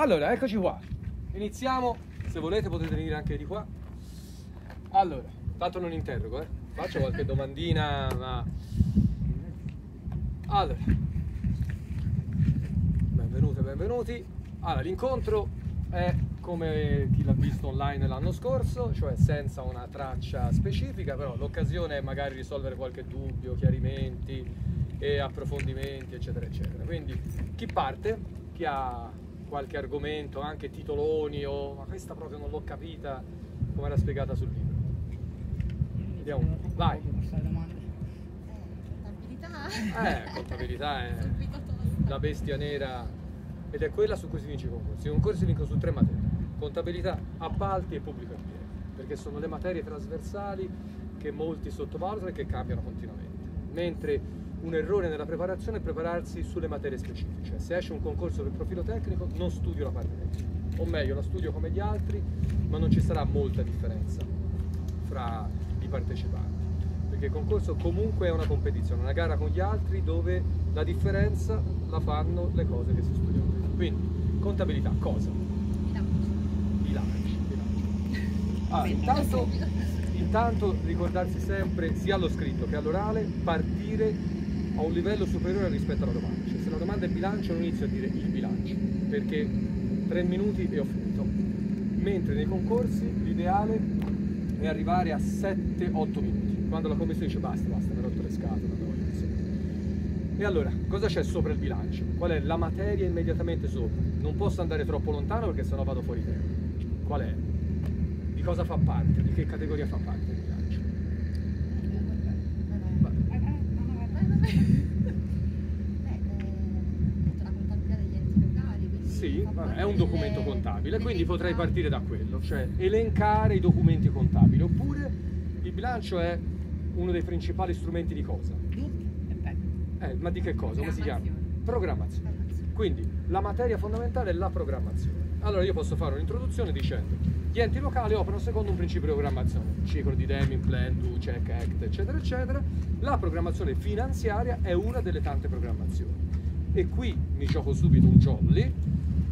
Allora, eccoci qua. Iniziamo. Se volete potete venire anche di qua. Allora, tanto non interrogo, eh. Faccio qualche domandina, ma... Allora. Benvenute, benvenuti. Allora, l'incontro è come chi l'ha visto online l'anno scorso, cioè senza una traccia specifica, però l'occasione è magari risolvere qualche dubbio, chiarimenti e approfondimenti, eccetera, eccetera. Quindi chi parte, chi ha qualche argomento, anche titoloni o ma questa proprio non l'ho capita come era spiegata sul libro. Vediamo, vai. Contabilità. Eh, contabilità è la bestia nera ed è quella su cui si vince i concorsi. I concorsi vincono su tre materie, contabilità, appalti e pubblico impiego, perché sono le materie trasversali che molti sottovalutano e che cambiano continuamente. Mentre un errore nella preparazione è prepararsi sulle materie specifiche, se esce un concorso per profilo tecnico non studio la parte tecnica, o meglio la studio come gli altri, ma non ci sarà molta differenza fra i partecipanti, perché il concorso comunque è una competizione, una gara con gli altri dove la differenza la fanno le cose che si studiano. Quindi, contabilità, cosa? Bilanci, bilanci. Ah, intanto, intanto ricordarsi sempre, sia allo scritto che all'orale, partire a un livello superiore rispetto alla domanda. Cioè, se la domanda è bilancio non inizio a dire il bilancio, perché tre minuti e ho finito. Mentre nei concorsi l'ideale è arrivare a 7-8 minuti. Quando la commissione dice basta, basta, mi ho rotto le scatole, E allora, cosa c'è sopra il bilancio? Qual è la materia immediatamente sopra? Non posso andare troppo lontano perché sennò vado fuori tema. Qual è? Di cosa fa parte? Di che categoria fa parte il bilancio? Sì, è un documento contabile, quindi potrei partire da quello, cioè elencare i documenti contabili, oppure il bilancio è uno dei principali strumenti di cosa? Eh, ma di che cosa? Come si chiama? Programmazione. Quindi la materia fondamentale è la programmazione. Allora io posso fare un'introduzione dicendo gli enti locali operano secondo un principio di programmazione, ciclo di Deming, Plan, Do, Check, Act, eccetera, eccetera. La programmazione finanziaria è una delle tante programmazioni. E qui mi gioco subito un jolly.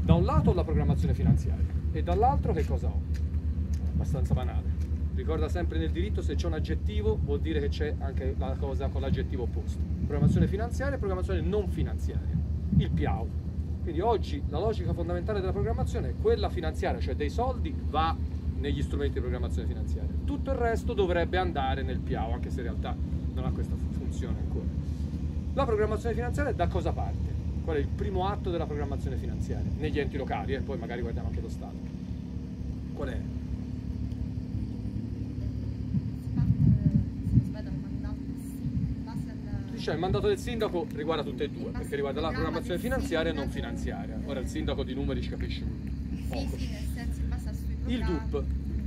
Da un lato ho la programmazione finanziaria e dall'altro che cosa ho? Abbastanza banale. Ricorda sempre nel diritto se c'è un aggettivo vuol dire che c'è anche la cosa con l'aggettivo opposto. Programmazione finanziaria e programmazione non finanziaria. Il PIAU. Quindi oggi la logica fondamentale della programmazione è quella finanziaria, cioè dei soldi va negli strumenti di programmazione finanziaria. Tutto il resto dovrebbe andare nel PIAU, anche se in realtà non ha questa funzione ancora. La programmazione finanziaria da cosa parte? Qual è il primo atto della programmazione finanziaria? Negli enti locali, e eh? poi magari guardiamo anche lo Stato. Qual è? Cioè il mandato del sindaco riguarda tutte e due, perché riguarda la programmazione finanziaria e non finanziaria. Ora il sindaco di numeri ci capisce poco. Il DUP,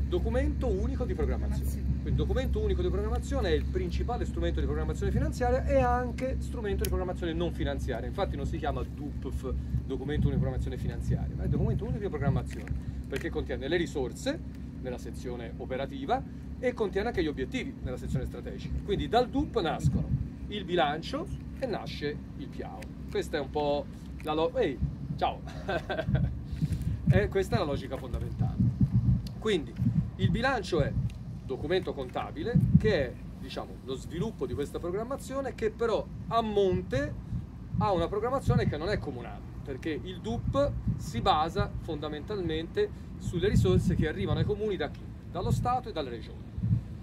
documento unico di programmazione. Quindi documento unico di programmazione è il principale strumento di programmazione finanziaria e anche strumento di programmazione non finanziaria. Infatti non si chiama DUPF, documento unico di programmazione finanziaria, ma è documento unico di programmazione, perché contiene le risorse nella sezione operativa e contiene anche gli obiettivi nella sezione strategica. Quindi dal DUP nascono il bilancio e nasce il PIAO. Questa è un po' la logica. Ehi, ciao! questa è la logica fondamentale. Quindi il bilancio è documento contabile che è diciamo, lo sviluppo di questa programmazione che però a monte ha una programmazione che non è comunale perché il DUP si basa fondamentalmente sulle risorse che arrivano ai comuni da chi? Dallo Stato e dalle regioni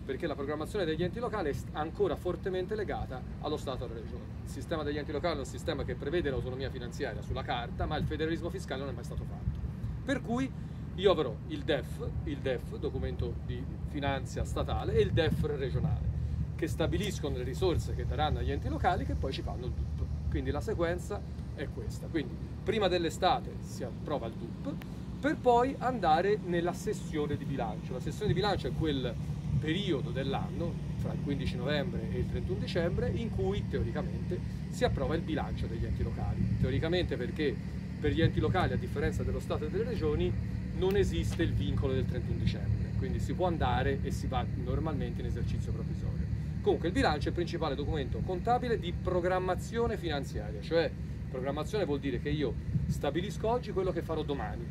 perché la programmazione degli enti locali è ancora fortemente legata allo Stato e alle regioni. Il sistema degli enti locali è un sistema che prevede l'autonomia finanziaria sulla carta, ma il federalismo fiscale non è mai stato fatto. Per cui io avrò il DEF, il DEF, documento di finanza statale, e il DEF regionale, che stabiliscono le risorse che daranno agli enti locali che poi ci fanno il DUP. Quindi la sequenza è questa. Quindi prima dell'estate si approva il DUP, per poi andare nella sessione di bilancio. La sessione di bilancio è quel periodo dell'anno, fra il 15 novembre e il 31 dicembre, in cui teoricamente si approva il bilancio degli enti locali. Teoricamente perché per gli enti locali, a differenza dello Stato e delle regioni, non esiste il vincolo del 31 dicembre, quindi si può andare e si va normalmente in esercizio provvisorio. Comunque il bilancio è il principale documento contabile di programmazione finanziaria, cioè programmazione vuol dire che io stabilisco oggi quello che farò domani,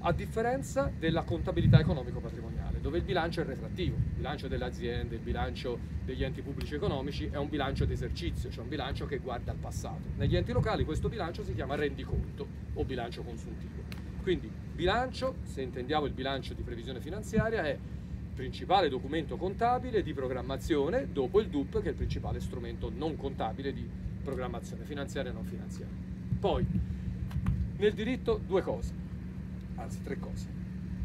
a differenza della contabilità economico-patrimoniale, dove il bilancio è refrattivo, il bilancio delle aziende, il bilancio degli enti pubblici economici è un bilancio d'esercizio, cioè un bilancio che guarda al passato. Negli enti locali questo bilancio si chiama rendiconto o bilancio consuntivo. Quindi bilancio, se intendiamo il bilancio di previsione finanziaria, è il principale documento contabile di programmazione dopo il DUP che è il principale strumento non contabile di programmazione finanziaria e non finanziaria. Poi, nel diritto due cose, anzi tre cose.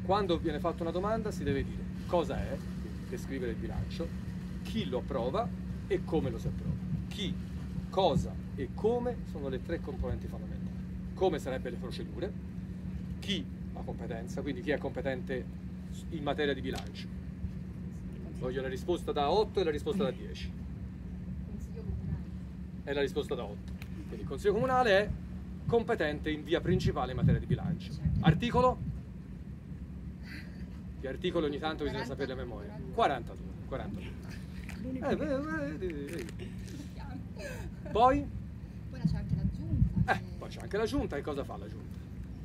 Quando viene fatta una domanda si deve dire cosa è, descrivere il bilancio, chi lo approva e come lo si approva. Chi, cosa e come sono le tre componenti fondamentali. Come sarebbero le procedure, chi ha competenza, quindi chi è competente in materia di bilancio. Voglio la risposta da 8 e la risposta da 10. Consiglio comunale. È la risposta da 8. Quindi il Consiglio Comunale è competente in via principale in materia di bilancio. Articolo? Gli articoli ogni tanto bisogna sapere a memoria. 42. 42. Eh, beh, beh, Poi? Poi c'è anche la giunta. Eh, poi c'è anche la giunta, che cosa fa la giunta?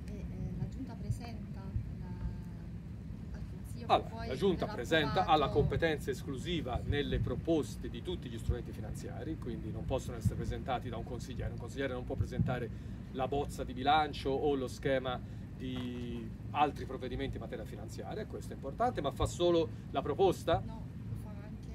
e, eh, la giunta presenta la- al consiglio che Allora, la Giunta presenta, ha la competenza esclusiva nelle proposte di tutti gli strumenti finanziari, quindi non possono essere presentati da un consigliere. Un consigliere non può presentare la bozza di bilancio o lo schema di altri provvedimenti in materia finanziaria, questo è importante, ma fa solo la proposta? No, lo fa anche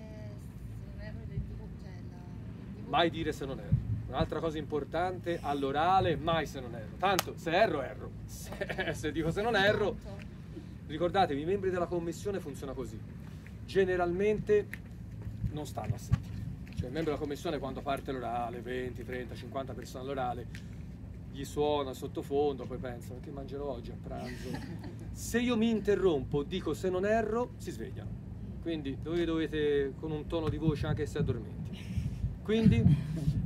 se non erro il rendivo- cioè la- Mai dire se non erro. Un'altra cosa importante, all'orale, mai se non erro. Tanto, se erro, erro. Se, se dico se non erro, Esatto. Ricordatevi, i membri della commissione funziona così. Generalmente non stanno a sentire. Cioè il membro della commissione quando parte l'orale, 20, 30, 50 persone all'orale, gli suona sottofondo, poi pensano che mangerò oggi a pranzo. Se io mi interrompo, dico se non erro, si svegliano. Quindi voi dovete con un tono di voce anche se addormenti. Quindi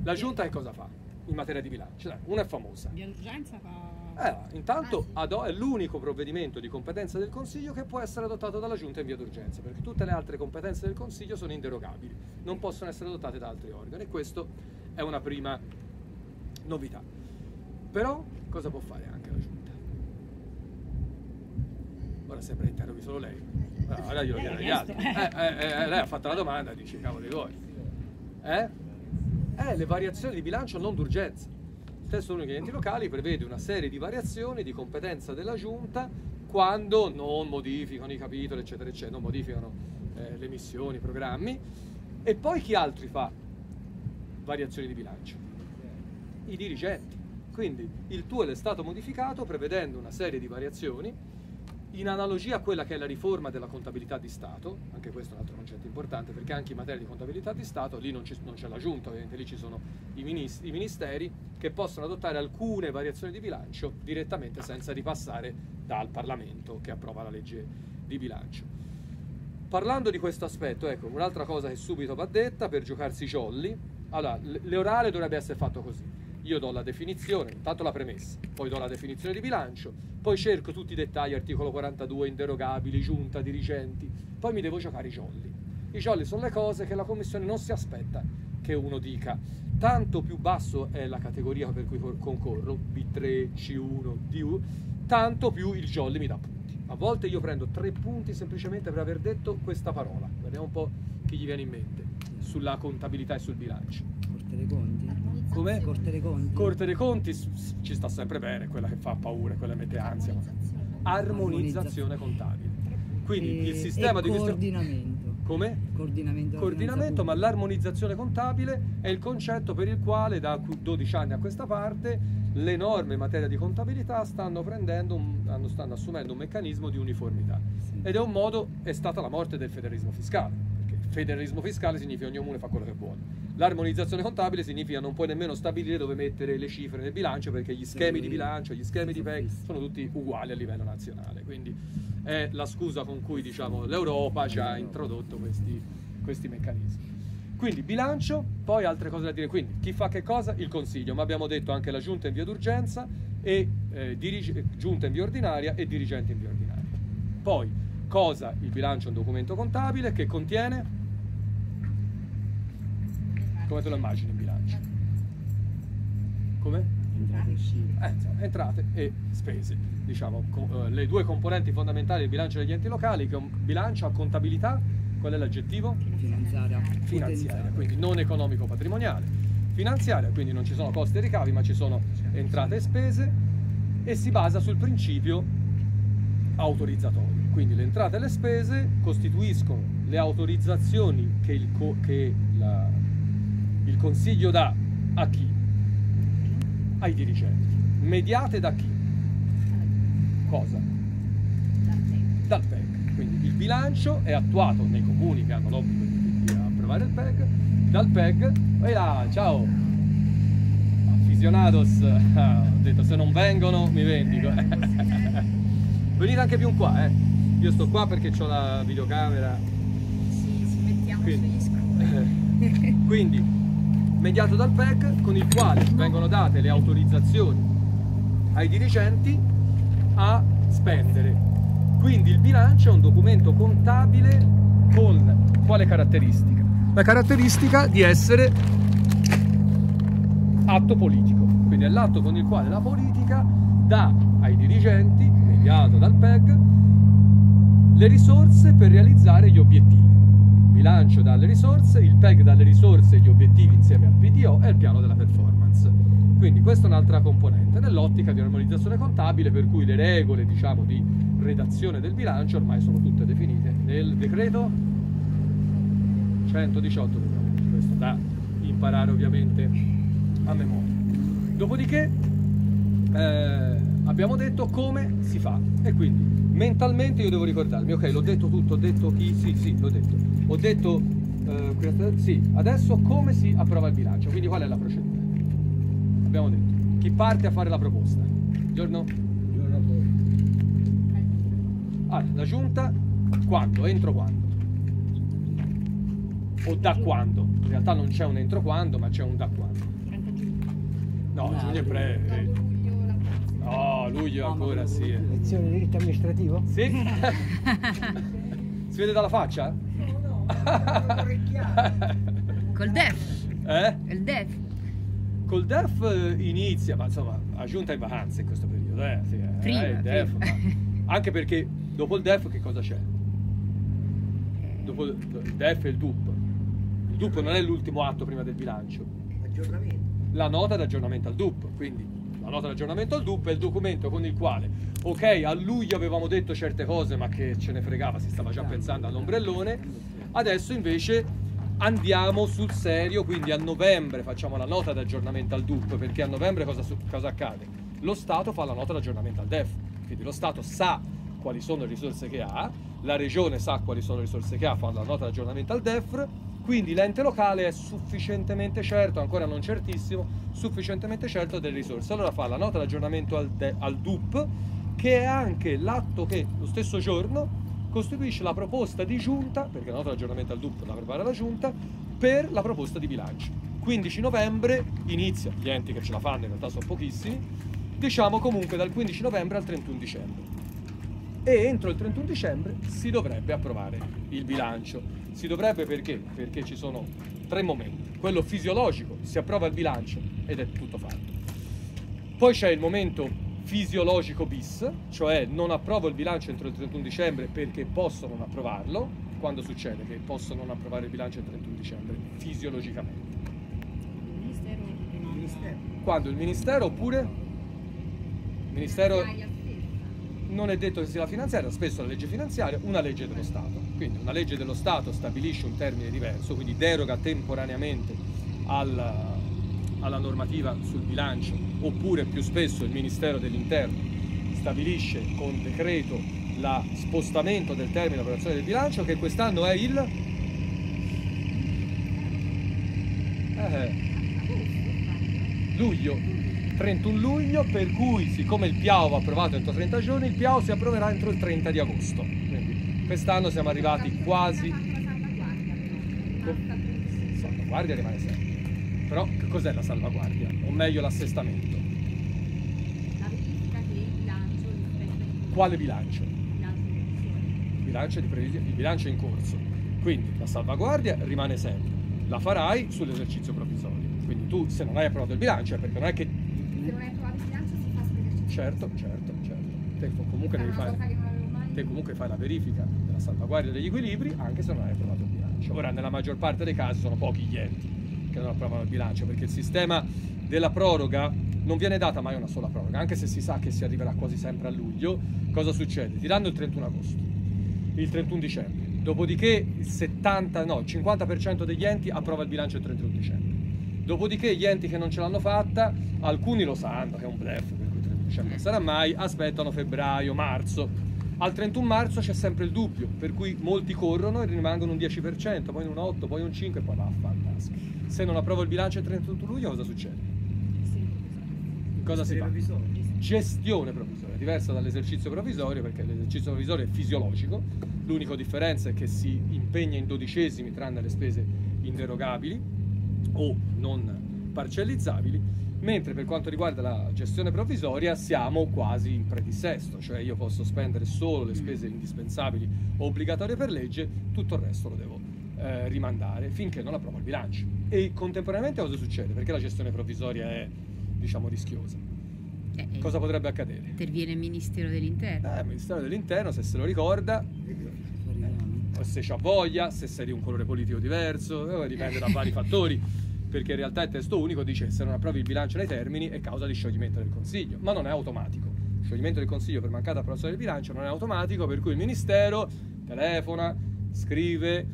la giunta che cosa fa in materia di bilancio? Una è famosa. Di urgenza fa... Eh, intanto Ah, è l'unico provvedimento di competenza del Consiglio che può essere adottato dalla Giunta in via d'urgenza, perché tutte le altre competenze del Consiglio sono inderogabili, non possono essere adottate da altri organi e questo è una prima novità. Però cosa può fare anche la Giunta? Ora sempre interroghi solo lei. Ah, Ora glielo chiedo agli altri. Eh, eh, eh, lei ha fatto la domanda e dice cavoli voi. Eh? Eh, le variazioni di bilancio non d'urgenza. Il testo unico degli enti locali prevede una serie di variazioni di competenza della Giunta quando non modificano i capitoli, eccetera, eccetera, non modificano eh, le missioni, i programmi. E poi chi altri fa variazioni di bilancio? I dirigenti. Quindi il TUEL è stato modificato prevedendo una serie di variazioni in analogia a quella che è la riforma della contabilità di Stato, anche questo è un altro concetto importante perché anche in materia di contabilità di Stato lì non, c'è la giunta, ovviamente lì ci sono i, minis- i ministeri che possono adottare alcune variazioni di bilancio direttamente senza ripassare dal Parlamento che approva la legge di bilancio. Parlando di questo aspetto, ecco, un'altra cosa che subito va detta per giocarsi i jolly, allora, l'orale dovrebbe essere fatto così. Io do la definizione, intanto la premessa, poi do la definizione di bilancio, poi cerco tutti i dettagli, articolo 42, inderogabili, giunta, dirigenti, poi mi devo giocare i jolly. I jolly sono le cose che la commissione non si aspetta che uno dica. Tanto più basso è la categoria per cui cor- concorro, B3, C1, DU, tanto più il jolly mi dà punti. A volte io prendo tre punti semplicemente per aver detto questa parola. Vediamo un po' chi gli viene in mente sulla contabilità e sul bilancio. Corte dei conti. Armonizzazione. Come? Corte dei conti. Corte dei conti ci sta sempre bene, quella che fa paura, quella che mette ansia. ma- Armonizzazione contabile. Quindi E- il sistema di questo... coordinamento. Come? Coordinamento. Coordinamento, ma l'armonizzazione contabile è il concetto per il quale da cu- 12 anni a questa parte le norme in materia di contabilità stanno, prendendo un- stanno assumendo un meccanismo di uniformità. Sì. Ed è un modo, è stata la morte del federalismo fiscale, perché federalismo fiscale significa ogni comune fa quello che vuole. L'armonizzazione contabile significa non puoi nemmeno stabilire dove mettere le cifre nel bilancio perché gli schemi di bilancio, gli schemi di PEC sono tutti uguali a livello nazionale. Quindi è la scusa con cui diciamo, l'Europa ci ha introdotto questi, questi meccanismi. Quindi bilancio, poi altre cose da dire. Quindi chi fa che cosa? Il Consiglio, ma abbiamo detto anche la Giunta in via d'urgenza, e, eh, dirige- Giunta in via ordinaria e dirigente in via ordinaria. Poi cosa? Il bilancio è un documento contabile che contiene, come te lo immagini in bilancio? Come? E. Eh, entrate e spese, diciamo, co- eh, le due componenti fondamentali del bilancio degli enti locali, che è un bilancio a contabilità, qual è l'aggettivo? Finanziaria. Finanziaria, quindi non economico-patrimoniale. Finanziaria, quindi non ci sono costi e ricavi, ma ci sono entrate e spese e si basa sul principio autorizzatorio. Quindi le entrate e le spese costituiscono le autorizzazioni che il, co- che la- il Consiglio dà a chi? Ai dirigenti. Mediate da chi? Cosa? Dal PEG. Quindi il bilancio è attuato nei comuni che hanno l'obbligo di, approvare il PEG, dal PEG, e là, ciao! Aficionados, ho detto se non vengono mi vendico. Venite anche più qua, eh. Io sto qua perché ho la videocamera. Sì, ci mettiamo Quindi- sugli scroli. Quindi, mediato dal PEC, con il quale vengono date le autorizzazioni ai dirigenti a spendere. Quindi il bilancio è un documento contabile con quale caratteristica? La caratteristica di essere atto politico. Quindi è l'atto con il quale la politica dà ai dirigenti, mediato dal PEG, le risorse per realizzare gli obiettivi. Il bilancio dà le risorse, il PEG dà le risorse gli obiettivi insieme al PDO e il piano della performance. Quindi questa è un'altra componente nell'ottica di normalizzazione contabile per cui le regole diciamo, di redazione del bilancio ormai sono tutte definite nel decreto 118 2011. Questo da imparare ovviamente a memoria. Dopodiché eh, abbiamo detto come si fa e quindi mentalmente io devo ricordarmi, ok, l'ho detto tutto, ho detto chi, sì, sì, l'ho detto, ho detto eh, sì, adesso come si approva il bilancio, quindi qual è la procedura? Abbiamo detto, chi parte a fare la proposta? Giorno? Ah, la giunta quando? Entro quando? O da quando? In realtà non c'è un entro quando, ma c'è un da quando. 30 giugno. No, No, giugno è pre... La prossima. No, luglio ancora sì. eh. Lezione di diritto amministrativo? Sì? si vede dalla faccia? Col DEF, eh? il DEF. Col DEF eh, inizia, ma insomma, la giunta in vacanza in questo periodo, eh? Sì, eh, Prima, il DEF, prima. ma- Anche perché dopo il DEF che cosa c'è? Dopo il il DEF e il DUP. Il DUP non è l'ultimo atto prima del bilancio. Aggiornamento. la nota d'aggiornamento al DUP. Quindi la nota d'aggiornamento al DUP è il documento con il quale, ok, a luglio avevamo detto certe cose, ma che ce ne fregava, si stava già pensando all'ombrellone. Adesso invece andiamo sul serio, quindi a novembre facciamo la nota d'aggiornamento al DUP, perché a novembre cosa, cosa accade? Lo Stato fa la nota d'aggiornamento al DEF, quindi lo Stato sa quali sono le risorse che ha, la regione sa quali sono le risorse che ha, fa la nota d'aggiornamento al DEF, quindi l'ente locale è sufficientemente certo, ancora non certissimo, sufficientemente certo delle risorse. Allora fa la nota d'aggiornamento al, de- al DUP, che è anche l'atto che lo stesso giorno costituisce la proposta di giunta, perché la nota d'aggiornamento al DUP la prepara la giunta, per la proposta di bilancio. 15 novembre inizia, gli enti che ce la fanno in realtà sono pochissimi, diciamo comunque dal 15 novembre al 31 dicembre e entro il 31 dicembre si dovrebbe approvare il bilancio. Si dovrebbe perché? Perché ci sono tre momenti. Quello fisiologico, si approva il bilancio ed è tutto fatto. Poi c'è il momento fisiologico bis, cioè non approvo il bilancio entro il 31 dicembre perché posso non approvarlo. Quando succede che posso non approvare il bilancio entro il 31 dicembre? Fisiologicamente. Il Ministero rimane- Ministero. Quando il Ministero oppure... Il Ministero non è detto che sia la finanziaria, spesso la legge finanziaria, una legge dello Stato. Quindi una legge dello Stato stabilisce un termine diverso, quindi deroga temporaneamente al- alla normativa sul bilancio, oppure più spesso il Ministero dell'Interno stabilisce con decreto lo spostamento del termine di approvazione del bilancio, che quest'anno è il... Eh, luglio, 31 luglio, per cui siccome il PIAO va approvato entro 30 giorni, il PIAO si approverà entro il 30 di agosto. Quindi quest'anno siamo arrivati quasi... Salvaguardia rimane. sempre. Però che cos'è la salvaguardia? O meglio l'assestamento? La verifica che il bilancio rispetta Quale bilancio? il bilancio di previsione. Il bilancio, il bilancio in corso. Quindi la salvaguardia rimane sempre. La farai sull'esercizio provvisorio. Quindi tu se non hai approvato il bilancio è perché non è che Se non hai provato certo, certo, certo. Te comunque devi fare... te comunque fai la verifica della salvaguardia degli equilibri anche se non hai approvato il bilancio. Ora, nella maggior parte dei casi sono pochi gli enti che non approvano il bilancio perché il sistema della proroga non viene data mai una sola proroga, anche se si sa che si arriverà quasi sempre a luglio. Cosa succede? Ti danno il 31 agosto, il 31 dicembre, dopodiché il 70, no, il 50% degli enti approva il bilancio il 31 dicembre. Dopodiché gli enti che non ce l'hanno fatta, alcuni lo sanno che è un bluff, per cui il 31 dicembre non sarà mai, aspettano febbraio, marzo. Al 31 marzo c'è sempre il dubbio, per cui molti corrono e rimangono un 10%, poi un 8, poi un 5 e poi va a fantastica. Se non approvo il bilancio il 31 luglio cosa succede? Cosa si fa? Gestione provvisoria, diversa dall'esercizio provvisorio perché l'esercizio provvisorio è fisiologico, l'unica differenza è che si impegna in dodicesimi tranne le spese inderogabili o non parcellizzabili, mentre per quanto riguarda la gestione provvisoria siamo quasi in predissesto, cioè io posso spendere solo le spese indispensabili o obbligatorie per legge, tutto il resto lo devo eh, rimandare finché non approvo il bilancio. E contemporaneamente cosa succede? Perché la gestione provvisoria è, diciamo, rischiosa. Eh, eh, Cosa potrebbe accadere? Interviene il Ministero dell'Interno. Eh, il Ministero dell'Interno, se se lo ricorda, o se c'ha voglia, se sei di un colore politico diverso, eh, dipende da vari fattori, perché in realtà il testo unico dice se non approvi il bilancio nei termini è causa di scioglimento del Consiglio, ma non è automatico. Il scioglimento del Consiglio per mancata approvazione del bilancio non è automatico, per cui il Ministero telefona, scrive,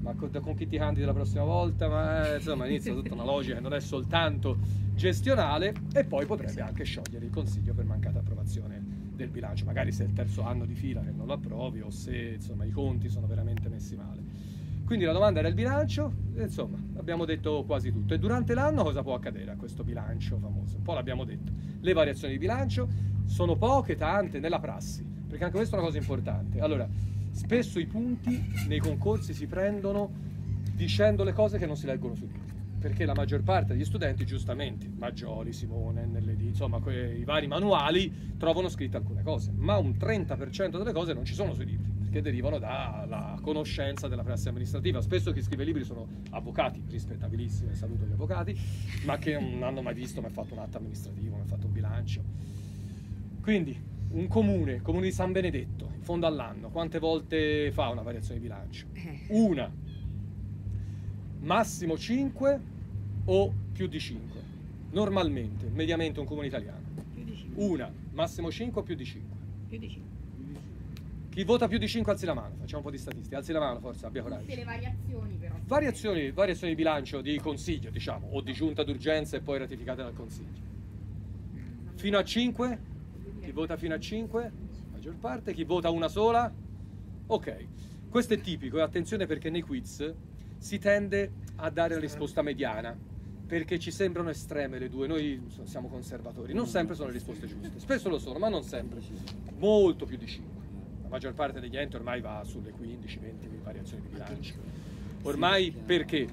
ma con, con chi ti candidi la prossima volta? Ma eh, insomma inizia tutta una logica che non è soltanto gestionale e poi potrebbe anche sciogliere il Consiglio per mancata approvazione del bilancio, magari se è il terzo anno di fila che non lo approvi o se insomma i conti sono veramente messi male. Quindi la domanda era il bilancio, insomma abbiamo detto quasi tutto. E durante l'anno cosa può accadere a questo bilancio famoso? Un po' l'abbiamo detto. Le variazioni di bilancio sono poche, tante nella prassi, perché anche questa è una cosa importante. Allora, spesso i punti nei concorsi si prendono dicendo le cose che non si leggono sui libri. Perché la maggior parte degli studenti, giustamente, Maggioli, Simone, NLD, insomma, i vari manuali, trovano scritte alcune cose, ma un 30% delle cose non ci sono sui libri, perché derivano dalla conoscenza della prassi amministrativa. Spesso chi scrive libri sono avvocati, rispettabilissimi, saluto gli avvocati, ma che non hanno mai visto, mai fatto un atto amministrativo, mai fatto un bilancio. Quindi, un comune, comune di San Benedetto, in fondo all'anno, quante volte fa una variazione di bilancio? Eh, Una, massimo 5 o più di 5. Normalmente, mediamente un comune italiano. Più di 5. Una, massimo 5 o più di 5. Più di 5. Chi vota più di 5 alzi la mano, facciamo un po' di statistica, alzi la mano forse, abbia Tutte coraggio. le variazioni però. Variazioni, variazioni di bilancio di consiglio, diciamo, o di giunta d'urgenza e poi ratificate dal consiglio. Fino a 5? Chi vota fino a 5? Maggior parte. Chi vota una sola? Ok. Questo è tipico e attenzione perché nei quiz si tende a dare la risposta mediana perché ci sembrano estreme le due. Noi siamo conservatori, non sempre sono le risposte giuste. Spesso lo sono, ma non sempre. Molto più di 5. La maggior parte degli enti ormai va sulle 15-20 variazioni di bilancio. Ormai perché?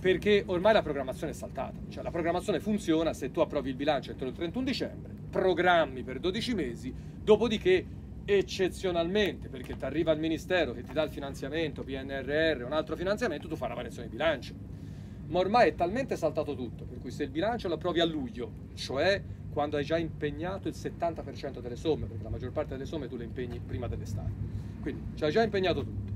Perché ormai la programmazione è saltata, cioè la programmazione funziona se tu approvi il bilancio entro il 31 dicembre, programmi per 12 mesi, dopodiché eccezionalmente, perché ti arriva il ministero che ti dà il finanziamento, PNRR, un altro finanziamento, tu fai la variazione di bilancio. Ma ormai è talmente saltato tutto, per cui se il bilancio lo approvi a luglio, cioè quando hai già impegnato il 70% delle somme, perché la maggior parte delle somme tu le impegni prima dell'estate, quindi ci hai già impegnato tutto.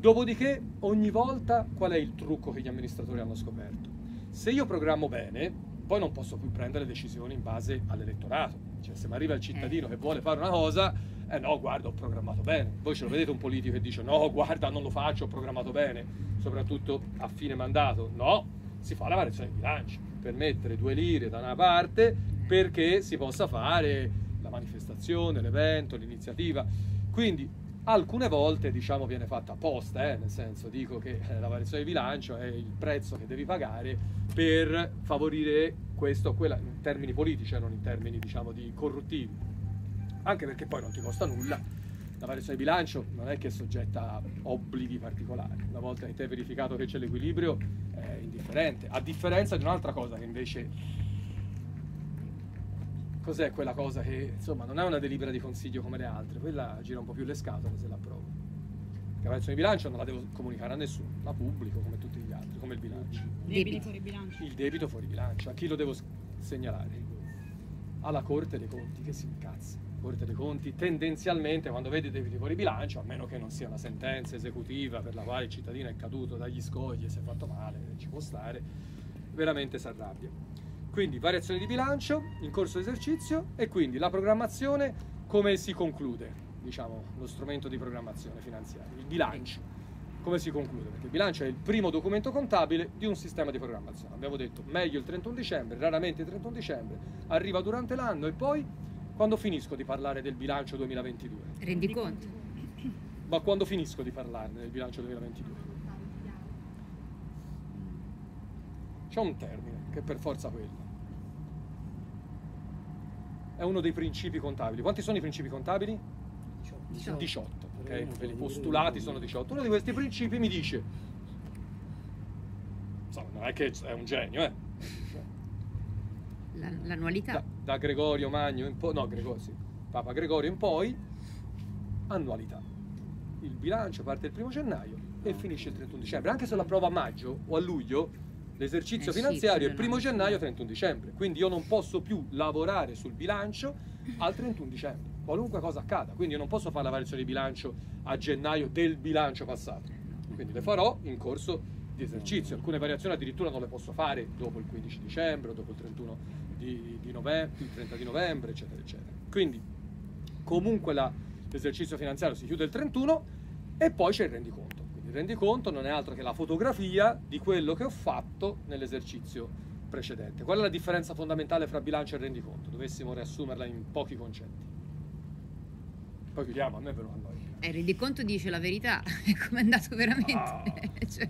Dopodiché, ogni volta qual è il trucco che gli amministratori hanno scoperto? Se io programmo bene, poi non posso più prendere decisioni in base all'elettorato. Cioè, se mi arriva il cittadino che vuole fare una cosa, eh no, guarda, ho programmato bene. Voi ce lo vedete un politico che dice no, guarda, non lo faccio, ho programmato bene, soprattutto a fine mandato. No, si fa la variazione di bilancio per mettere due lire da una parte perché si possa fare la manifestazione, l'evento, l'iniziativa. Quindi alcune volte diciamo viene fatta apposta, eh, nel senso dico che eh, la variazione di bilancio è il prezzo che devi pagare per favorire questo o quella in termini politici, eh, non in termini diciamo di corruttivi. Anche perché poi non ti costa nulla. La variazione di bilancio non è che è soggetta a obblighi particolari. Una volta che ti hai verificato che c'è l'equilibrio è indifferente. A differenza di un'altra cosa che invece cos'è quella cosa che insomma non è una delibera di consiglio come le altre, quella gira un po' più le scatole se l'approvo. La variazione di bilancio non la devo comunicare a nessuno, la pubblico come tutti gli altri, come il bilancio. Debiti Debiti. fuori bilancio. Il debito fuori bilancio, a chi lo devo segnalare? alla Corte dei Conti che si incazza. Corte dei Conti tendenzialmente quando vede dei fuori bilancio, a meno che non sia una sentenza esecutiva per la quale il cittadino è caduto dagli scogli e si è fatto male, ci può stare, veramente si arrabbia. Quindi variazioni di bilancio in corso di esercizio e quindi la programmazione come si conclude, diciamo, lo strumento di programmazione finanziaria, il bilancio. Come si conclude? Perché il bilancio è il primo documento contabile di un sistema di programmazione. Abbiamo detto meglio il 31 dicembre, raramente il 31 dicembre, arriva durante l'anno e poi quando finisco di parlare del bilancio 2022? Rendi conto? Ma quando finisco di parlarne del bilancio 2022? C'è un termine che è per forza quello. È uno dei principi contabili. Quanti sono i principi contabili? 18. 18, ok? Quelli postulati sono 18. Uno di questi principi mi dice, insomma, non è che è un genio, eh? La- l'annualità. Da, da Gregorio Magno in poi, no, Gregorio, sì, Papa Gregorio in poi, annualità. Il bilancio parte il primo gennaio e finisce il 31 dicembre. Anche se lo approva a maggio o a luglio, l'esercizio Eh finanziario è sì, primo no. gennaio 31 dicembre. Quindi io non posso più lavorare sul bilancio al 31 dicembre, qualunque cosa accada. Quindi io non posso fare la variazione di bilancio a gennaio del bilancio passato. Quindi le farò in corso di esercizio. Alcune variazioni addirittura non le posso fare dopo il 15 dicembre, dopo il 31 di, di novembre, il 30 di novembre, eccetera, eccetera. Quindi comunque la- l'esercizio finanziario si chiude il 31 e poi c'è il rendiconto. Il rendiconto non è altro che la fotografia di quello che ho fatto nell'esercizio precedente. Qual è la differenza fondamentale fra bilancio e rendiconto? Dovessimo riassumerla in pochi concetti. Poi chiudiamo, a me ve lo annoio. Eh, il rendiconto dice la verità, è come è andato veramente. Ah. Cioè,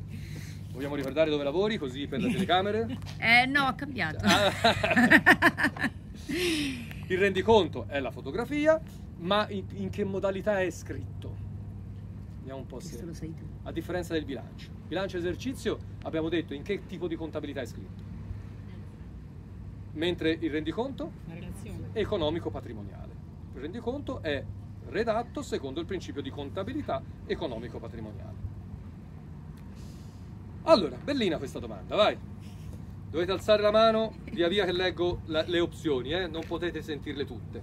Vogliamo ricordare dove lavori così per le telecamere? eh, no, ha cambiato. Ah. Il rendiconto è la fotografia, ma in, in che modalità è scritto? Vediamo un po' Questo se... lo sai tu. A differenza del bilancio. Bilancio esercizio abbiamo detto in che tipo di contabilità è scritto. Mentre il rendiconto? Economico patrimoniale. Il rendiconto è redatto secondo il principio di contabilità economico patrimoniale. Allora, bellina questa domanda, vai. Dovete alzare la mano via via che leggo la- le opzioni, eh? non potete sentirle tutte.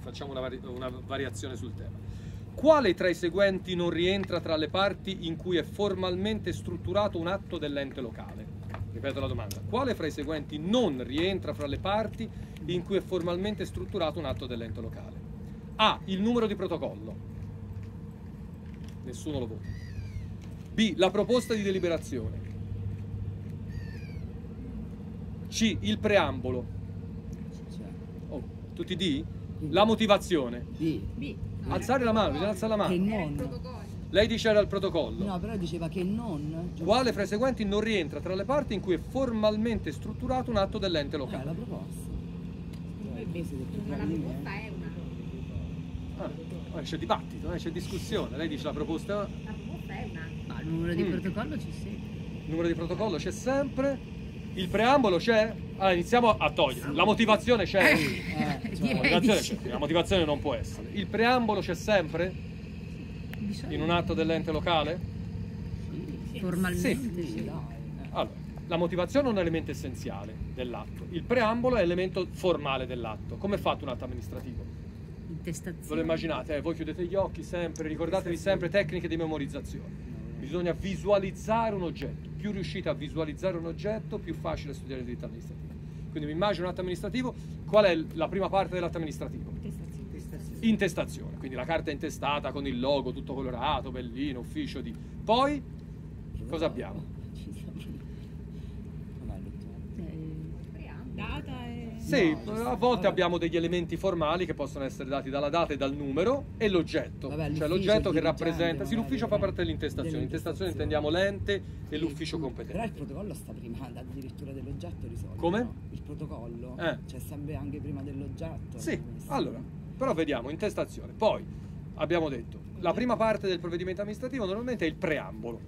Facciamo una, vari- una variazione sul tema. Quale tra i seguenti non rientra tra le parti in cui è formalmente strutturato un atto dell'ente locale? Ripeto la domanda. Quale fra i seguenti non rientra fra le parti in cui è formalmente strutturato un atto dell'ente locale? A. Il numero di protocollo. Nessuno lo vota. B. La proposta di deliberazione. C. Il preambolo. Oh, tutti D? La motivazione. di- Alzare la mano, bisogna alzare la che mano. non. protocollo. Lei dice era il protocollo. No, però diceva che non. giusto? Quale fra i seguenti non rientra tra le parti in cui è formalmente strutturato un atto dell'ente Eh, locale? la proposta. Ma la proposta è una. Ah, eh, c'è dibattito, eh, c'è discussione. Lei dice la proposta, La proposta è una. Ma il numero di Mm. protocollo ci sei. il numero di protocollo c'è sempre, il preambolo c'è. Allora iniziamo a togliere. La motivazione c'è. Eh, La motivazione, c'è, la motivazione non può essere. Il preambolo c'è sempre in un atto dell'ente locale? Formalmente sì, eh. Allora, la motivazione è un elemento essenziale dell'atto. Il preambolo è elemento formale dell'atto. Come è fatto un atto amministrativo? Ve Intestazione. lo immaginate? eh? Voi chiudete gli occhi sempre, ricordatevi sempre tecniche di memorizzazione. Bisogna visualizzare un oggetto. Più riuscite a visualizzare un oggetto, più facile è studiare il diritto amministrativo. Quindi mi immagino un atto amministrativo. Qual è la prima parte dell'atto amministrativo? Intestazione. Quindi la carta intestata con il logo tutto colorato, bellino, ufficio di. Poi cosa abbiamo? Ci sta Eh. Sì, No, a volte vabbè. abbiamo degli elementi formali che possono essere dati dalla data e dal numero e l'oggetto, Vabbè, cioè l'oggetto che rappresenta. Sì, l'ufficio fa parte dell'intestazione. Intestazione intendiamo l'ente e l'ufficio Però competente. il protocollo sta prima addirittura dell'oggetto di solito. Come? no? Il protocollo Eh. c'è sempre anche prima dell'oggetto. Sì, allora, però vediamo, intestazione. Poi abbiamo detto, la prima parte del provvedimento amministrativo normalmente è il preambolo.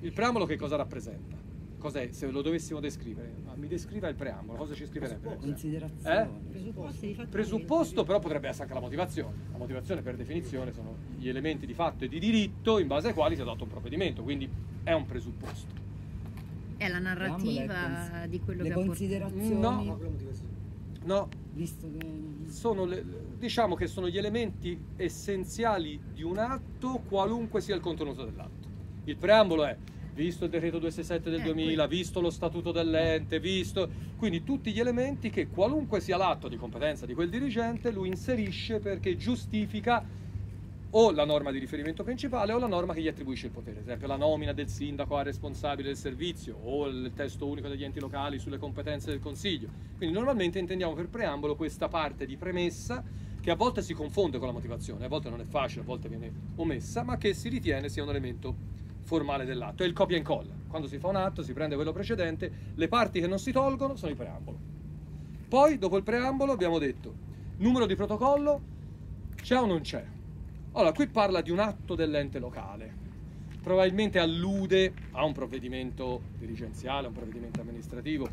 Il preambolo che cosa rappresenta? Cos'è? Se lo dovessimo descrivere, ma mi descriva il preambolo, cosa ci scriverebbe? Considerazione. Eh? Presupposto però potrebbe essere anche la motivazione. La motivazione per definizione sono gli elementi di fatto e di diritto in base ai quali si adotta un provvedimento, quindi è un presupposto. È la narrativa di quello Le che ha portato. considerazioni. No. No, Visto che... sono le- diciamo che sono gli elementi essenziali di un atto, qualunque sia il contenuto dell'atto. Il preambolo è visto il decreto 267 del Eh, 2000, visto lo statuto dell'ente, visto quindi tutti gli elementi che qualunque sia l'atto di competenza di quel dirigente, lui inserisce perché giustifica o la norma di riferimento principale o la norma che gli attribuisce il potere, ad esempio la nomina del sindaco a responsabile del servizio o il testo unico degli enti locali sulle competenze del Consiglio. Quindi normalmente intendiamo per preambolo questa parte di premessa che a volte si confonde con la motivazione, a volte non è facile, a volte viene omessa, ma che si ritiene sia un elemento formale dell'atto. È il copia e incolla. Quando si fa un atto si prende quello precedente, le parti che non si tolgono sono il preambolo. Poi, dopo il preambolo, abbiamo detto numero di protocollo, c'è o non c'è? Allora, qui parla di un atto dell'ente locale. Probabilmente allude a un provvedimento dirigenziale, a un provvedimento amministrativo.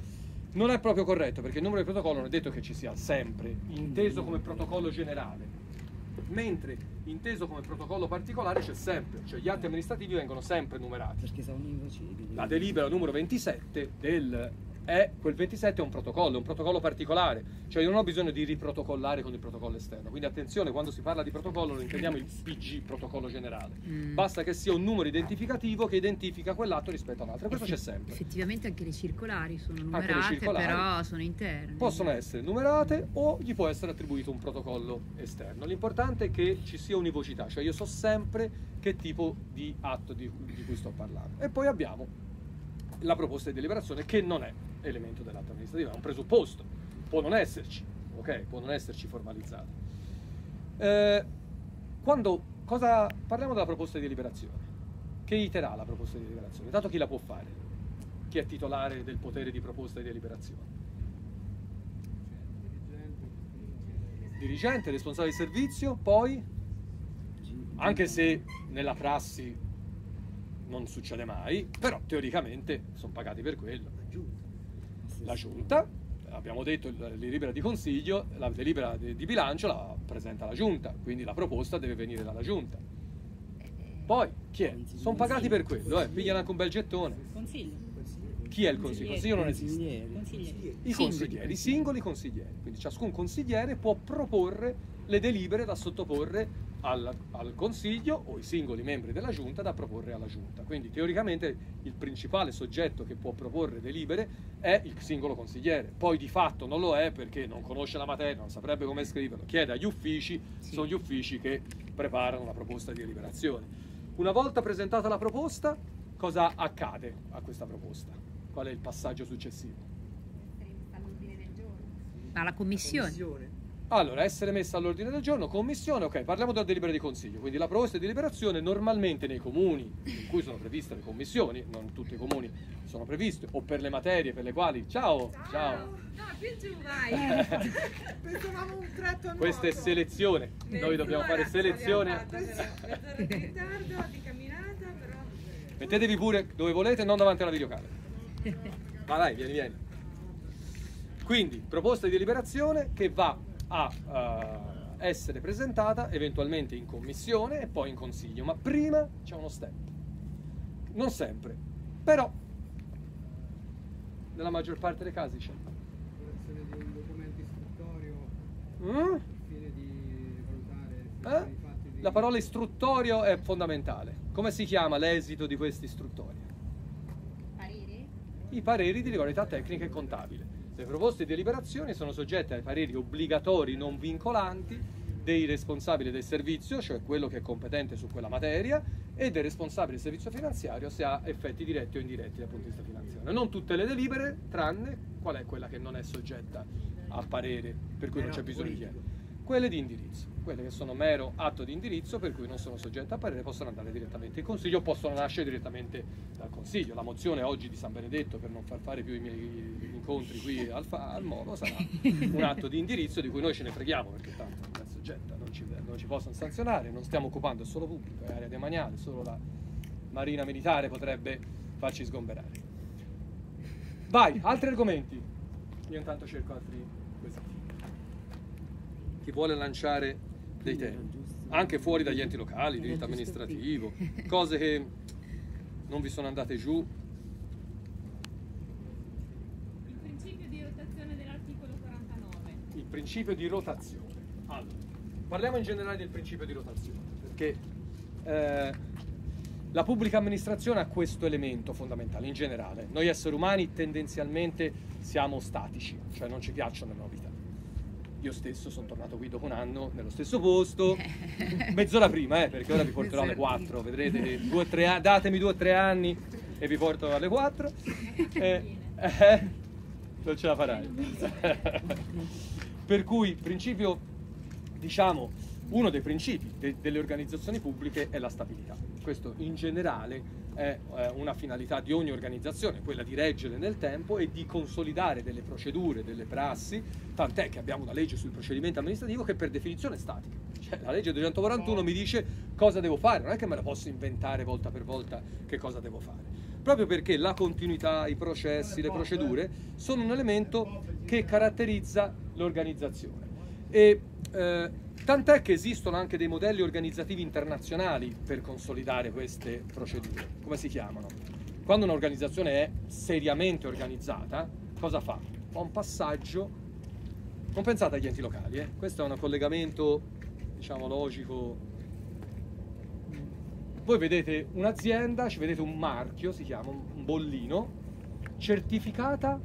Non è proprio corretto perché il numero di protocollo non è detto che ci sia sempre, inteso come protocollo generale. Mentre inteso come protocollo particolare c'è sempre, cioè gli atti amministrativi vengono sempre numerati. Perché sono invocibili. La delibera numero 27 del è quel 27 è un protocollo, è un protocollo particolare, cioè io non ho bisogno di riprotocollare con il protocollo esterno. Quindi attenzione, quando si parla di protocollo non intendiamo il PG, protocollo generale. Mm. Basta che sia un numero identificativo che identifica quell'atto rispetto a un altro. Questo c'è sempre. Effettivamente anche le circolari sono numerate, circolari però sono interne. Possono essere numerate o gli può essere attribuito un protocollo esterno. L'importante è che ci sia univocità, cioè io so sempre che tipo di atto di, di cui sto parlando. E poi abbiamo la proposta di deliberazione che non è elemento dell'atto amministrativo, è un presupposto, può non esserci, ok? Può non esserci formalizzato. Eh, quando cosa parliamo della proposta di deliberazione? Che iter ha la proposta di deliberazione? Intanto chi la può fare? Chi è titolare del potere di proposta di deliberazione? Dirigente, responsabile di servizio, poi anche se nella prassi non succede mai, però teoricamente sono pagati per quello. La giunta, abbiamo detto, la delibera di consiglio, la delibera di, bilancio la presenta la giunta, quindi la proposta deve venire dalla giunta. Poi, chi è? Sono pagati per quello, eh, pigliano anche un bel gettone. Consiglio. Chi è il consiglio? Il consiglio non esiste. I consiglieri, i singoli consiglieri. Quindi ciascun consigliere può proporre le delibere da sottoporre al, al consiglio o i singoli membri della giunta da proporre alla giunta. Quindi teoricamente il principale soggetto che può proporre delibere è il singolo consigliere. Poi di fatto non lo è perché non conosce la materia, non saprebbe come scriverlo, chiede agli uffici, sono gli uffici che preparano la proposta di deliberazione. Una volta presentata la proposta, cosa accade a questa proposta? Qual è il passaggio successivo? All'ordine del giorno. Alla commissione. Allora, essere messa all'ordine del giorno, commissione, ok, parliamo della delibera di consiglio, quindi la proposta di deliberazione normalmente nei comuni in cui sono previste le commissioni, non tutti i comuni sono previste, o per le materie per le quali, ciao, ciao, No, più giù vai. Pensavamo un tratto nuovo. questa è selezione, noi dobbiamo fare selezione, Mezz'ora di ritardo, di camminata, però... mettetevi pure dove volete, non davanti alla videocamera. Ma dai, vieni, vieni. Quindi, proposta di deliberazione che va a eh, essere presentata eventualmente in commissione e poi in consiglio, ma prima c'è uno step. Non sempre, però nella maggior parte dei casi c'è. L'elaborazione di un documento istruttorio Mm? al fine di valutare Eh? i fatti di... La parola istruttorio è fondamentale. Come si chiama l'esito di questa istruttoria? Pareri? I pareri di regolarità tecnica e contabile. Le proposte di deliberazione sono soggette ai pareri obbligatori non vincolanti dei responsabili del servizio, cioè quello che è competente su quella materia, e del responsabile del servizio finanziario se ha effetti diretti o indiretti dal punto di vista finanziario. Non tutte le delibere, tranne qual è quella che non è soggetta a parere, per cui non c'è bisogno di chiedere. Quelle di indirizzo, quelle che sono mero atto di indirizzo, per cui non sono soggette a parere, possono andare direttamente in consiglio, possono nascere direttamente dal consiglio. La mozione oggi di San Benedetto, per non far fare più i miei incontri qui al, fa- al Molo, sarà un atto di indirizzo di cui noi ce ne freghiamo, perché tanto non è soggetta, non ci, non ci possono sanzionare, non stiamo occupando è solo pubblico, è area demaniale, solo la Marina Militare potrebbe farci sgomberare. Vai, altri argomenti. Io intanto cerco altri. Chi vuole lanciare dei temi, anche fuori dagli enti locali, diritto amministrativo, cose che non vi sono andate giù. Il principio di rotazione dell'articolo 49. principio di rotazione. Allora, parliamo in generale del principio di rotazione, perché eh, la pubblica amministrazione ha questo elemento fondamentale in generale. Noi esseri umani tendenzialmente siamo statici, cioè non ci piacciono le novità. Io stesso sono tornato qui dopo un anno nello stesso posto, mezz'ora prima, eh, perché ora vi porterò alle 4, vedrete, due tre datemi due o tre anni e vi porto alle 4. Eh, eh, non ce la farai. per cui, principio, diciamo, uno dei principi de- delle organizzazioni pubbliche è la stabilità. Questo in generale è eh, una finalità di ogni organizzazione, quella di reggere nel tempo e di consolidare delle procedure, delle prassi, tant'è che abbiamo una legge sul procedimento amministrativo che per definizione è statica. Cioè, la legge 241 mi dice cosa devo fare, non è che me la posso inventare volta per volta che cosa devo fare. Proprio perché la continuità, i processi, le procedure sono un elemento che caratterizza l'organizzazione. E eh, tant'è che esistono anche dei modelli organizzativi internazionali per consolidare queste procedure. Come si chiamano? Quando un'organizzazione è seriamente organizzata, cosa fa? Fa un passaggio. Non pensate agli enti locali, eh? questo è un collegamento, diciamo, logico. Voi vedete un'azienda, ci vedete un marchio, si chiama un bollino, certificata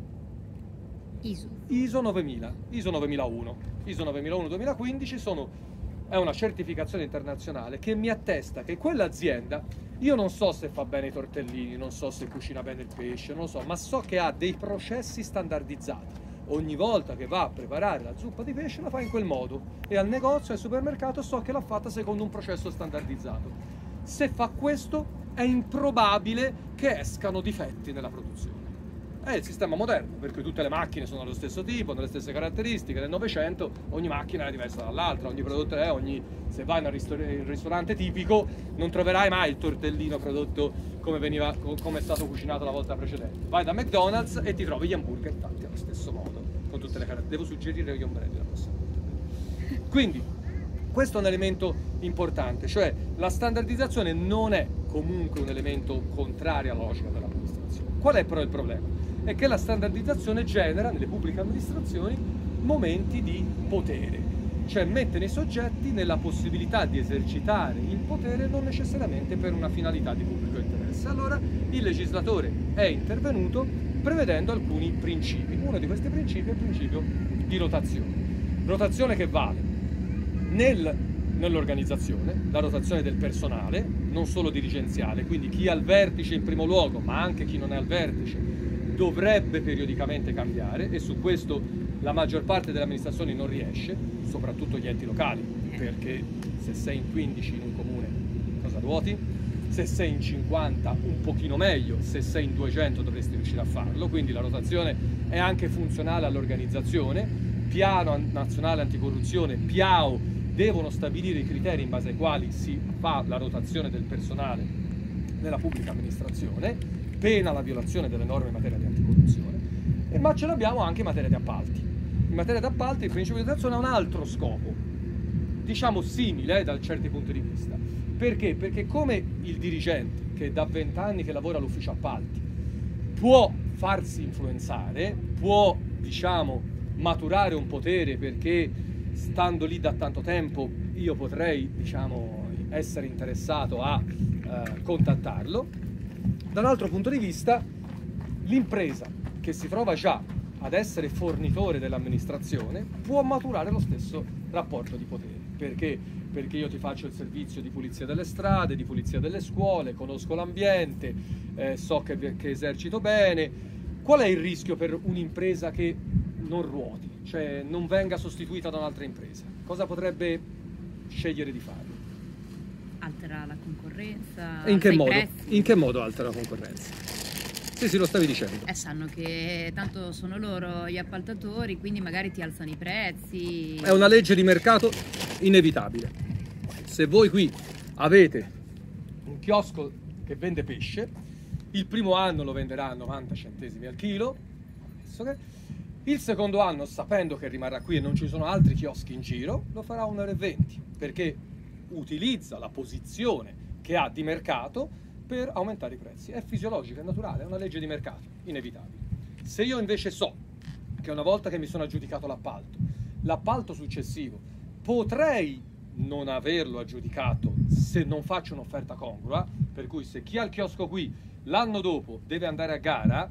ISO. ISO 9000, ISO 9001, ISO 9001-2015 sono, è una certificazione internazionale che mi attesta che quell'azienda, io non so se fa bene i tortellini, non so se cucina bene il pesce, non lo so, ma so che ha dei processi standardizzati. Ogni volta che va a preparare la zuppa di pesce la fa in quel modo e al negozio, al supermercato so che l'ha fatta secondo un processo standardizzato. Se fa questo è improbabile che escano difetti nella produzione. È il sistema moderno, per cui tutte le macchine sono dello stesso tipo, hanno le stesse caratteristiche. Nel Novecento ogni macchina è diversa dall'altra, ogni prodotto è, ogni... se vai in un ristor- ristorante tipico non troverai mai il tortellino prodotto come, veniva, co- come è stato cucinato la volta precedente. Vai da McDonald's e ti trovi gli hamburger fatti allo stesso modo, con tutte le caratteristiche. Devo suggerire gli ombrelli la prossima volta. Quindi, questo è un elemento importante, cioè la standardizzazione non è comunque un elemento contrario alla logica dell'amministrazione. Qual è però il problema? È che la standardizzazione genera nelle pubbliche amministrazioni momenti di potere, cioè mette nei soggetti nella possibilità di esercitare il potere non necessariamente per una finalità di pubblico interesse. Allora il legislatore è intervenuto prevedendo alcuni principi. Uno di questi principi è il principio di rotazione. Rotazione che vale nel- nell'organizzazione, la rotazione del personale, non solo dirigenziale, quindi chi è al vertice in primo luogo, ma anche chi non è al vertice, dovrebbe periodicamente cambiare e su questo la maggior parte delle amministrazioni non riesce, soprattutto gli enti locali, perché se sei in 15 in un comune cosa ruoti? Se sei in 50 un pochino meglio, se sei in 200 dovresti riuscire a farlo, quindi la rotazione è anche funzionale all'organizzazione, piano an- nazionale anticorruzione, PIAO, devono stabilire i criteri in base ai quali si fa la rotazione del personale nella pubblica amministrazione, pena la violazione delle norme in materia di anticorruzione, ma ce l'abbiamo anche in materia di appalti. In materia di appalti il principio di rotazione ha un altro scopo, diciamo simile eh, da certi punti di vista. Perché? Perché come il dirigente che da vent'anni che lavora all'ufficio appalti può farsi influenzare, può diciamo maturare un potere perché stando lì da tanto tempo io potrei diciamo essere interessato a eh, contattarlo. Da un altro punto di vista l'impresa che si trova già ad essere fornitore dell'amministrazione può maturare lo stesso rapporto di potere. Perché? Perché io ti faccio il servizio di pulizia delle strade, di pulizia delle scuole, conosco l'ambiente, eh, so che, che esercito bene. Qual è il rischio per un'impresa che non ruoti, cioè non venga sostituita da un'altra impresa? Cosa potrebbe scegliere di fare? Altera la concorrenza. In che modo? In che modo altera la concorrenza? Sì, sì, lo stavi dicendo. Eh, sanno che tanto sono loro gli appaltatori, quindi magari ti alzano i prezzi. È una legge di mercato inevitabile. Se voi qui avete un chiosco che vende pesce, il primo anno lo venderà a 90 centesimi al chilo, il secondo anno, sapendo che rimarrà qui e non ci sono altri chioschi in giro, lo farà a 1,20 euro perché utilizza la posizione che ha di mercato per aumentare i prezzi. È fisiologico, è naturale, è una legge di mercato, inevitabile. Se io invece so che una volta che mi sono aggiudicato l'appalto L'appalto successivo potrei non averlo aggiudicato se non faccio un'offerta congrua, per cui se chi ha il chiosco qui l'anno dopo deve andare a gara,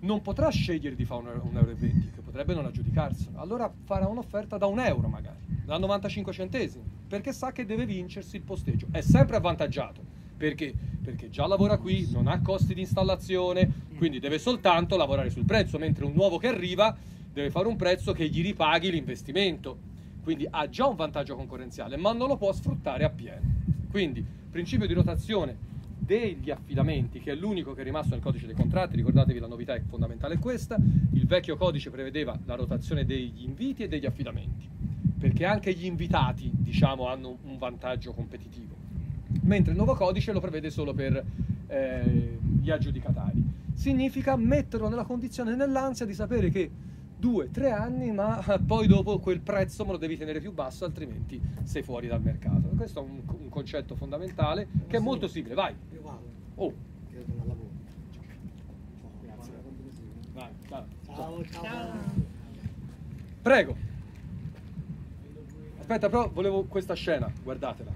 non potrà scegliere di fare un euro, e 20, che potrebbe non aggiudicarselo. Allora farà un'offerta da un euro magari, da 95 centesimi, perché sa che deve vincersi il posteggio. È sempre avvantaggiato. Perché? Perché già lavora qui, non ha costi di installazione, quindi deve soltanto lavorare sul prezzo, mentre un nuovo che arriva deve fare un prezzo che gli ripaghi l'investimento. Quindi ha già un vantaggio concorrenziale, ma non lo può sfruttare appieno. Quindi, principio di rotazione degli affidamenti, che è l'unico che è rimasto nel codice dei contratti, ricordatevi la novità è fondamentale questa, il vecchio codice prevedeva la rotazione degli inviti e degli affidamenti, perché anche gli invitati, diciamo, hanno un vantaggio competitivo, mentre il nuovo codice lo prevede solo per eh, gli aggiudicatari. Significa metterlo nella condizione, nell'ansia di sapere che due, tre anni, ma poi dopo quel prezzo me lo devi tenere più basso, altrimenti sei fuori dal mercato. Questo è un, un concetto fondamentale che è molto simile. Vai. Io vado. Oh. Vai, ciao. Ciao, ciao. Prego. Aspetta, però volevo questa scena, guardatela.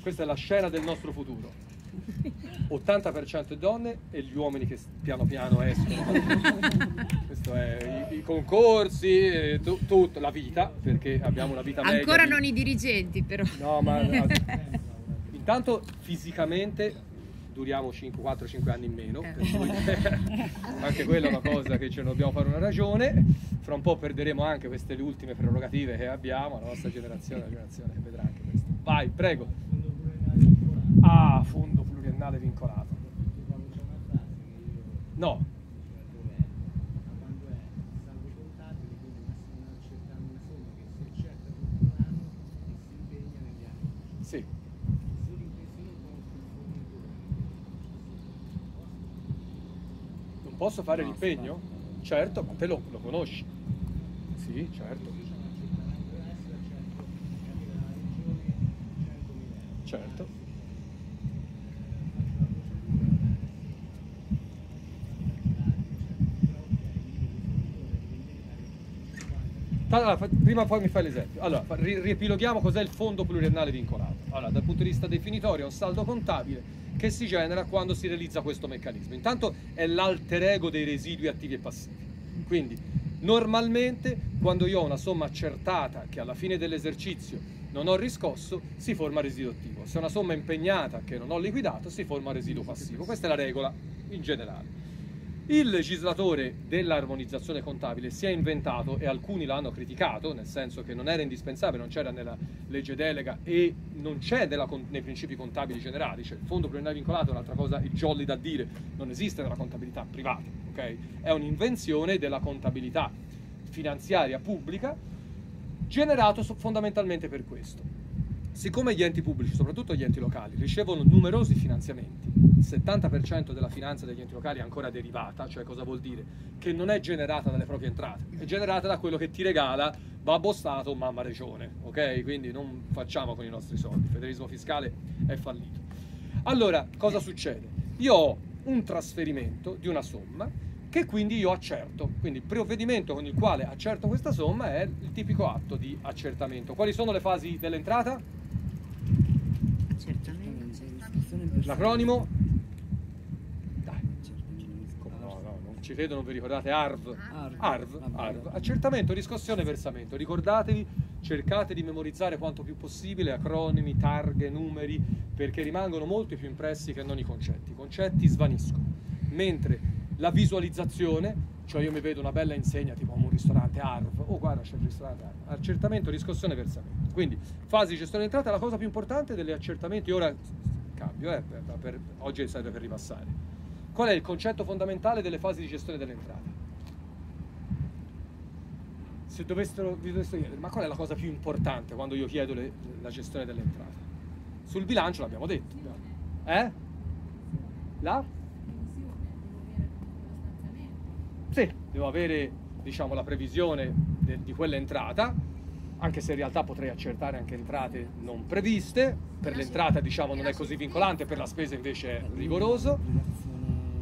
Questa è la scena del nostro futuro. 80% donne e gli uomini che piano piano escono. Questo è i, i concorsi, eh, tu- tutto, la vita, perché abbiamo una vita media. Ancora non i dirigenti, però. No, ma intanto fisicamente duriamo 5, 4-5 anni in meno, per cui anche quella è una cosa che ce ne dobbiamo fare una ragione. Fra un po' perderemo anche queste le ultime prerogative che abbiamo, la nostra generazione, la generazione che vedrà anche questo. Vai, prego. Ah, fondo pluriennale vincolato. No, posso fare No, l'impegno? Certo, ma te lo, lo conosci. Sì, certo. Certo. Allora, prima poi mi fai l'esempio. Allora, riepiloghiamo cos'è il fondo pluriennale vincolato. Allora, dal punto di vista definitorio è un saldo contabile che si genera quando si realizza questo meccanismo. Intanto è l'alter ego dei residui attivi e passivi. Quindi, normalmente, quando io ho una somma accertata che alla fine dell'esercizio non ho riscosso, si forma residuo attivo. Se è una somma impegnata che non ho liquidato, si forma residuo passivo. Questa è la regola in generale. Il legislatore dell'armonizzazione contabile si è inventato, e alcuni l'hanno criticato, nel senso che non era indispensabile, non c'era nella legge delega e non c'è nella nei principi contabili generali, cioè il fondo pluriennale vincolato è un'altra cosa jolly da dire, non esiste nella contabilità privata, ok? È un'invenzione della contabilità finanziaria pubblica generato fondamentalmente per questo. Siccome gli enti pubblici, soprattutto gli enti locali, ricevono numerosi finanziamenti, il 70% della finanza degli enti locali è ancora derivata, cioè cosa vuol dire? Che non è generata dalle proprie entrate, è generata da quello che ti regala babbo Stato o mamma Regione, ok? Quindi non facciamo con i nostri soldi, il federalismo fiscale è fallito. Allora, cosa succede? Io ho un trasferimento di una somma che quindi io accerto. Quindi il provvedimento con il quale accerto questa somma è il tipico atto di accertamento. Quali sono le fasi dell'entrata? Certamente. L'acronimo? Dai, come no, no, non ci credo, non vi ricordate ARV? Arv. ARV, ARV, accertamento, riscossione, versamento. Ricordatevi, cercate di memorizzare quanto più possibile acronimi, targhe, numeri, perché rimangono molto più impressi che non i concetti. I concetti svaniscono, mentre la visualizzazione, cioè io mi vedo una bella insegna tipo un ristorante ARV, oh guarda c'è il ristorante ARV, accertamento, riscossione, versamento. Quindi fase di gestione d'entrata, la cosa più importante degli accertamenti, ora cambio, eh, per- per- oggi serve per ripassare. Qual è il concetto fondamentale delle fasi di gestione dell'entrata? Se dovessero, vi dovessero chiedere, ma qual è la cosa più importante quando io chiedo le- la gestione dell'entrata? Sul bilancio l'abbiamo detto. Eh? La? Sì, devo avere diciamo, la previsione de- di quell'entrata, anche se in realtà potrei accertare anche entrate non previste. Per l'entrata diciamo, non è così vincolante, per la spesa invece è rigoroso.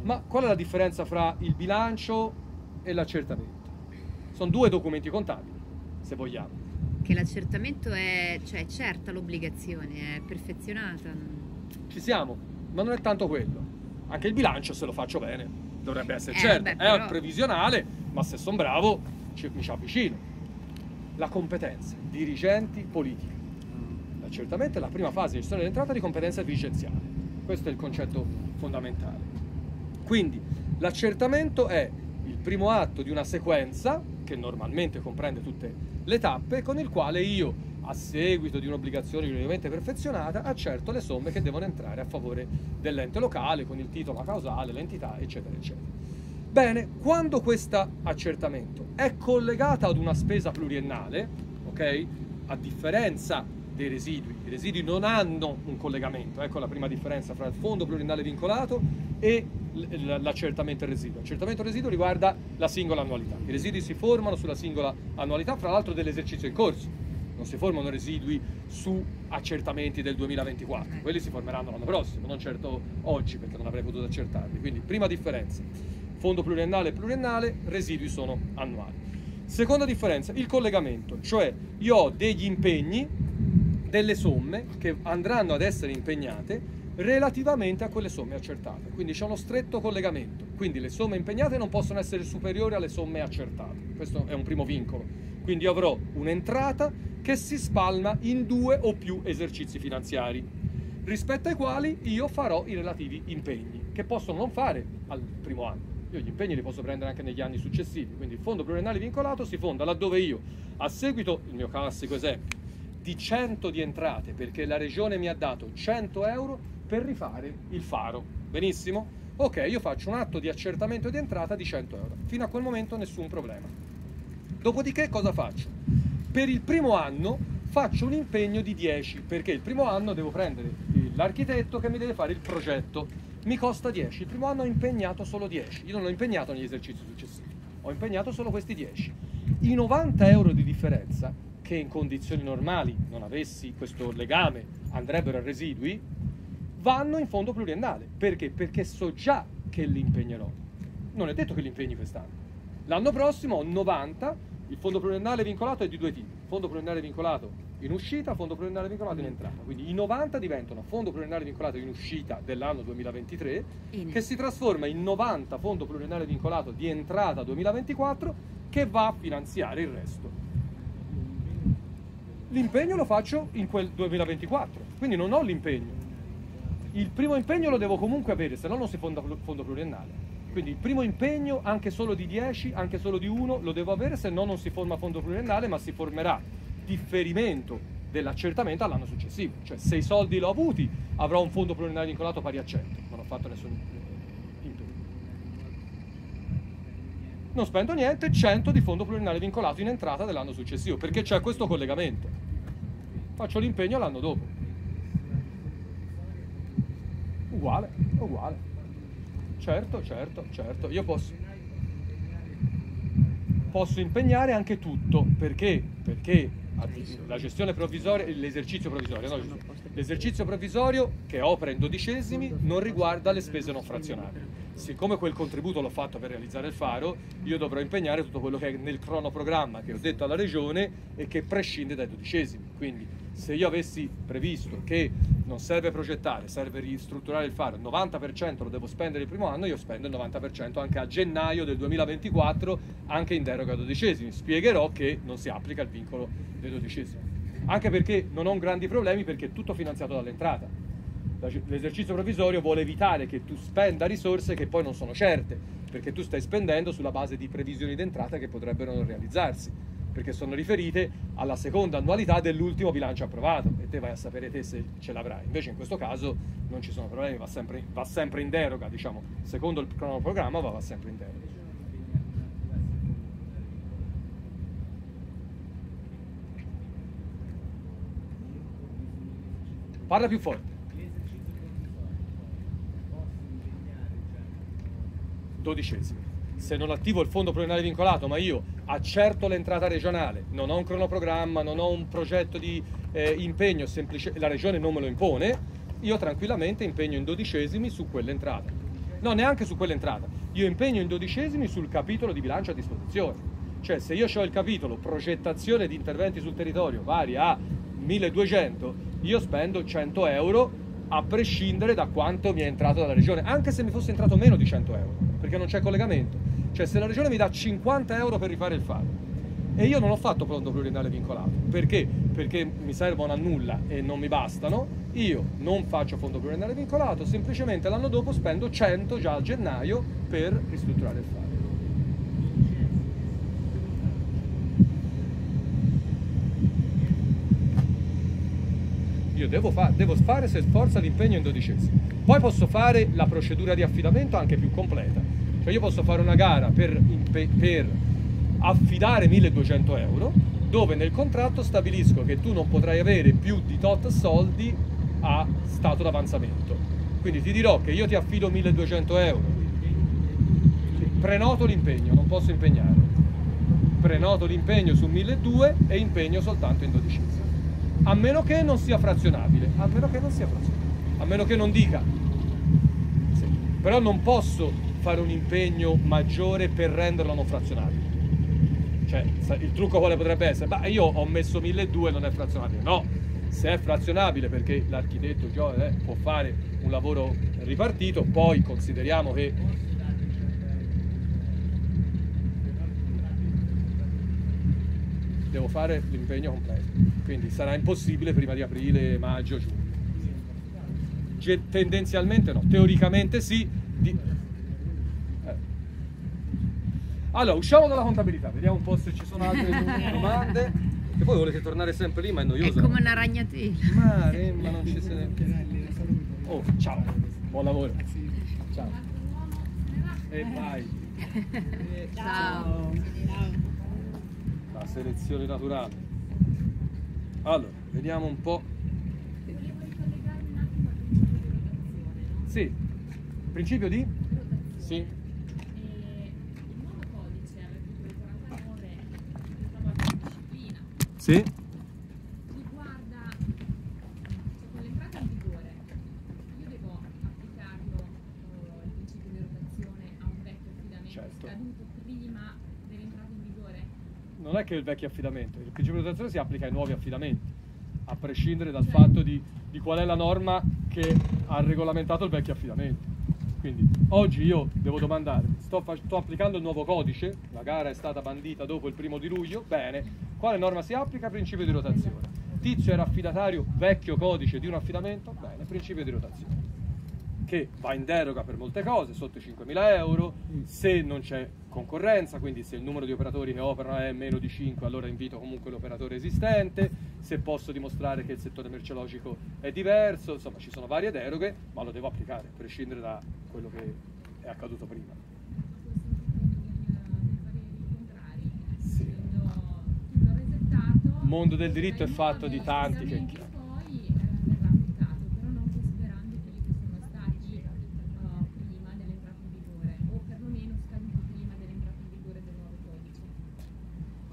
Ma qual è la differenza fra il bilancio e l'accertamento? Sono due documenti contabili. se vogliamo. Che l'accertamento è, cioè, è certa l'obbligazione, è perfezionata. Ci siamo, ma non è tanto quello. Anche il bilancio, se lo faccio bene, dovrebbe essere Eh, certo. beh, È però- previsionale, ma se sono bravo ci- mi ci avvicino. La competenza, dirigenti, politiche. L'accertamento è la prima fase di gestione dell'entrata di competenza dirigenziale. Questo è il concetto fondamentale. Quindi l'accertamento è il primo atto di una sequenza che normalmente comprende tutte le tappe con il quale io a seguito di un'obbligazione giuridicamente perfezionata accerto le somme che devono entrare a favore dell'ente locale con il titolo, la causale, l'entità eccetera eccetera. Bene, quando questo accertamento è collegato ad una spesa pluriennale, ok? A differenza dei residui, i residui non hanno un collegamento, ecco la prima differenza fra il fondo pluriennale vincolato e l'accertamento residuo. L'accertamento residuo riguarda la singola annualità. I residui si formano sulla singola annualità, fra l'altro dell'esercizio in corso. Non si formano residui su accertamenti del 2024, quelli si formeranno l'anno prossimo, non certo oggi perché non avrei potuto accertarli. Quindi prima differenza, fondo pluriennale e pluriennale, residui sono annuali. Seconda differenza, il collegamento, cioè io ho degli impegni, delle somme che andranno ad essere impegnate relativamente a quelle somme accertate. Quindi c'è uno stretto collegamento. Quindi le somme impegnate non possono essere superiori alle somme accertate. Questo è un primo vincolo. Quindi avrò un'entrata che si spalma in due o più esercizi finanziari, rispetto ai quali io farò i relativi impegni, che posso non fare al primo anno. Io gli impegni li posso prendere anche negli anni successivi. Quindi il fondo pluriennale vincolato si fonda laddove io, a seguito, il mio classico esempio, di 100 di entrate, perché la regione mi ha dato 100 euro per rifare il faro. Benissimo? Ok, io faccio un atto di accertamento di entrata di 100 euro. Fino a quel momento nessun problema. Dopodiché cosa faccio? Per il primo anno faccio un impegno di 10, perché il primo anno devo prendere l'architetto che mi deve fare il progetto. Mi costa 10. Il primo anno ho impegnato solo 10. Io non ho impegnato negli esercizi successivi. Ho impegnato solo questi 10. I 90 euro di differenza, che in condizioni normali non avessi questo legame andrebbero a residui, vanno in fondo pluriennale. Perché? Perché so già che li impegnerò. Non è detto che li impegni quest'anno. L'anno prossimo ho 90, il fondo pluriennale vincolato è di due tipi. Fondo pluriennale vincolato in uscita, fondo pluriennale vincolato in entrata. Quindi i 90 diventano fondo pluriennale vincolato in uscita dell'anno 2023 In- che si trasforma in 90 fondo pluriennale vincolato di entrata 2024 che va a finanziare il resto. L'impegno lo faccio in quel 2024, quindi non ho l'impegno. Il primo impegno lo devo comunque avere, se no non si fonda fondo pluriennale. Quindi il primo impegno, anche solo di 10, anche solo di 1, lo devo avere, se no non si forma fondo pluriennale, ma si formerà differimento dell'accertamento all'anno successivo. Cioè se i soldi l'ho avuti, avrò un fondo pluriennale vincolato pari a 100, non ho fatto nessun eh, impegno. Non spendo niente, 100 di fondo pluriennale vincolato in entrata dell'anno successivo, perché c'è questo collegamento. Faccio l'impegno l'anno dopo. Uguale, uguale. Certo, certo, certo. Io posso, posso impegnare anche tutto. Perché? Perché la gestione provvisoria, l'esercizio provvisorio, no, l'esercizio provvisorio che opera in dodicesimi non riguarda le spese non frazionate. Siccome quel contributo l'ho fatto per realizzare il faro, io dovrò impegnare tutto quello che è nel cronoprogramma che ho detto alla regione e che prescinde dai dodicesimi. Quindi se io avessi previsto che non serve progettare, serve ristrutturare il faro, il 90% lo devo spendere il primo anno, io spendo il 90% anche a gennaio del 2024, anche in deroga ai dodicesimi. Spiegherò che non si applica il vincolo dei dodicesimi. Anche perché non ho grandi problemi perché è tutto finanziato dall'entrata. L'esercizio provvisorio vuole evitare che tu spenda risorse che poi non sono certe, perché tu stai spendendo sulla base di previsioni d'entrata che potrebbero non realizzarsi, perché sono riferite alla seconda annualità dell'ultimo bilancio approvato e te vai a sapere te se ce l'avrai. Invece in questo caso non ci sono problemi, va sempre, va sempre in deroga, diciamo, secondo il cronoprogramma va, va sempre in deroga. Parla più forte. Dodicesimi. Se non attivo il fondo pluriennale vincolato, ma io accerto l'entrata regionale, non ho un cronoprogramma, non ho un progetto di eh, impegno, semplice- la regione non me lo impone, io tranquillamente impegno in dodicesimi su quell'entrata. No, neanche su quell'entrata. Io impegno in dodicesimi sul capitolo di bilancio a disposizione. Cioè se io ho il capitolo progettazione di interventi sul territorio vari a 1200, io spendo 100 euro a prescindere da quanto mi è entrato dalla regione, anche se mi fosse entrato meno di 100 euro, perché non c'è collegamento. Cioè se la regione mi dà 50 euro per rifare il faro e io non ho fatto fondo pluriennale vincolato, perché? Perché mi servono a nulla e non mi bastano, io non faccio fondo pluriennale vincolato, semplicemente l'anno dopo spendo 100 già a gennaio per ristrutturare il faro. Io devo, fa- devo fare se forza l'impegno in dodicesimo. Poi posso fare la procedura di affidamento anche più completa. Cioè io posso fare una gara per, per affidare 1200 euro, dove nel contratto stabilisco che tu non potrai avere più di tot soldi a stato d'avanzamento. Quindi ti dirò che io ti affido 1200 euro, prenoto l'impegno, non posso impegnare. Prenoto l'impegno su 1200 e impegno soltanto in dodicesimo a meno che non sia frazionabile, a meno che non sia frazionabile, a meno che non dica. Sì. Però non posso fare un impegno maggiore per renderlo non frazionabile. Cioè, il trucco quale potrebbe essere? Beh, io ho messo 1200 e non è frazionabile. No, se è frazionabile perché l'architetto eh, può fare un lavoro ripartito, poi consideriamo che devo fare l'impegno completo, quindi sarà impossibile prima di aprile, maggio, giugno. Ge- tendenzialmente no, teoricamente sì. Di... Eh. Allora, usciamo dalla contabilità, vediamo un po' se ci sono altre domande. E poi volete tornare sempre lì, ma è noioso. È come una ragnatela. Ma, eh, ma non ci se ne... Oh, ciao, buon lavoro. Ciao. E vai. Ciao. La selezione naturale. Allora, vediamo un po'. Sì. Principio di? Sì. il nuovo codice all'articolo 49 nuova disciplina Sì. riguarda cioè, con l'entrata in vigore io devo applicarlo eh, il principio di rotazione a un vecchio affidamento Certo. scaduto prima dell'entrata in vigore Non è che il vecchio affidamento, il principio di rotazione si applica ai nuovi affidamenti, a prescindere dal fatto di, di qual è la norma che ha regolamentato il vecchio affidamento. Quindi oggi io devo domandare, sto, sto applicando il nuovo codice, la gara è stata bandita dopo il primo di luglio, bene, quale norma si applica? Principio di rotazione. Tizio era affidatario, vecchio codice di un affidamento, bene, principio di rotazione che va in deroga per molte cose, sotto i 5.000 euro, se non c'è concorrenza, quindi se il numero di operatori che operano è meno di 5, allora invito comunque l'operatore esistente, se posso dimostrare che il settore merceologico è diverso, insomma ci sono varie deroghe, ma lo devo applicare, a prescindere da quello che è accaduto prima. mondo del diritto è fatto di tanti che... affidamento poi eh, verrà applicato però non considerando quelli che sono stati eh, prima dell'entrata in vigore o perlomeno scaduti prima dell'entrata in vigore del nuovo codice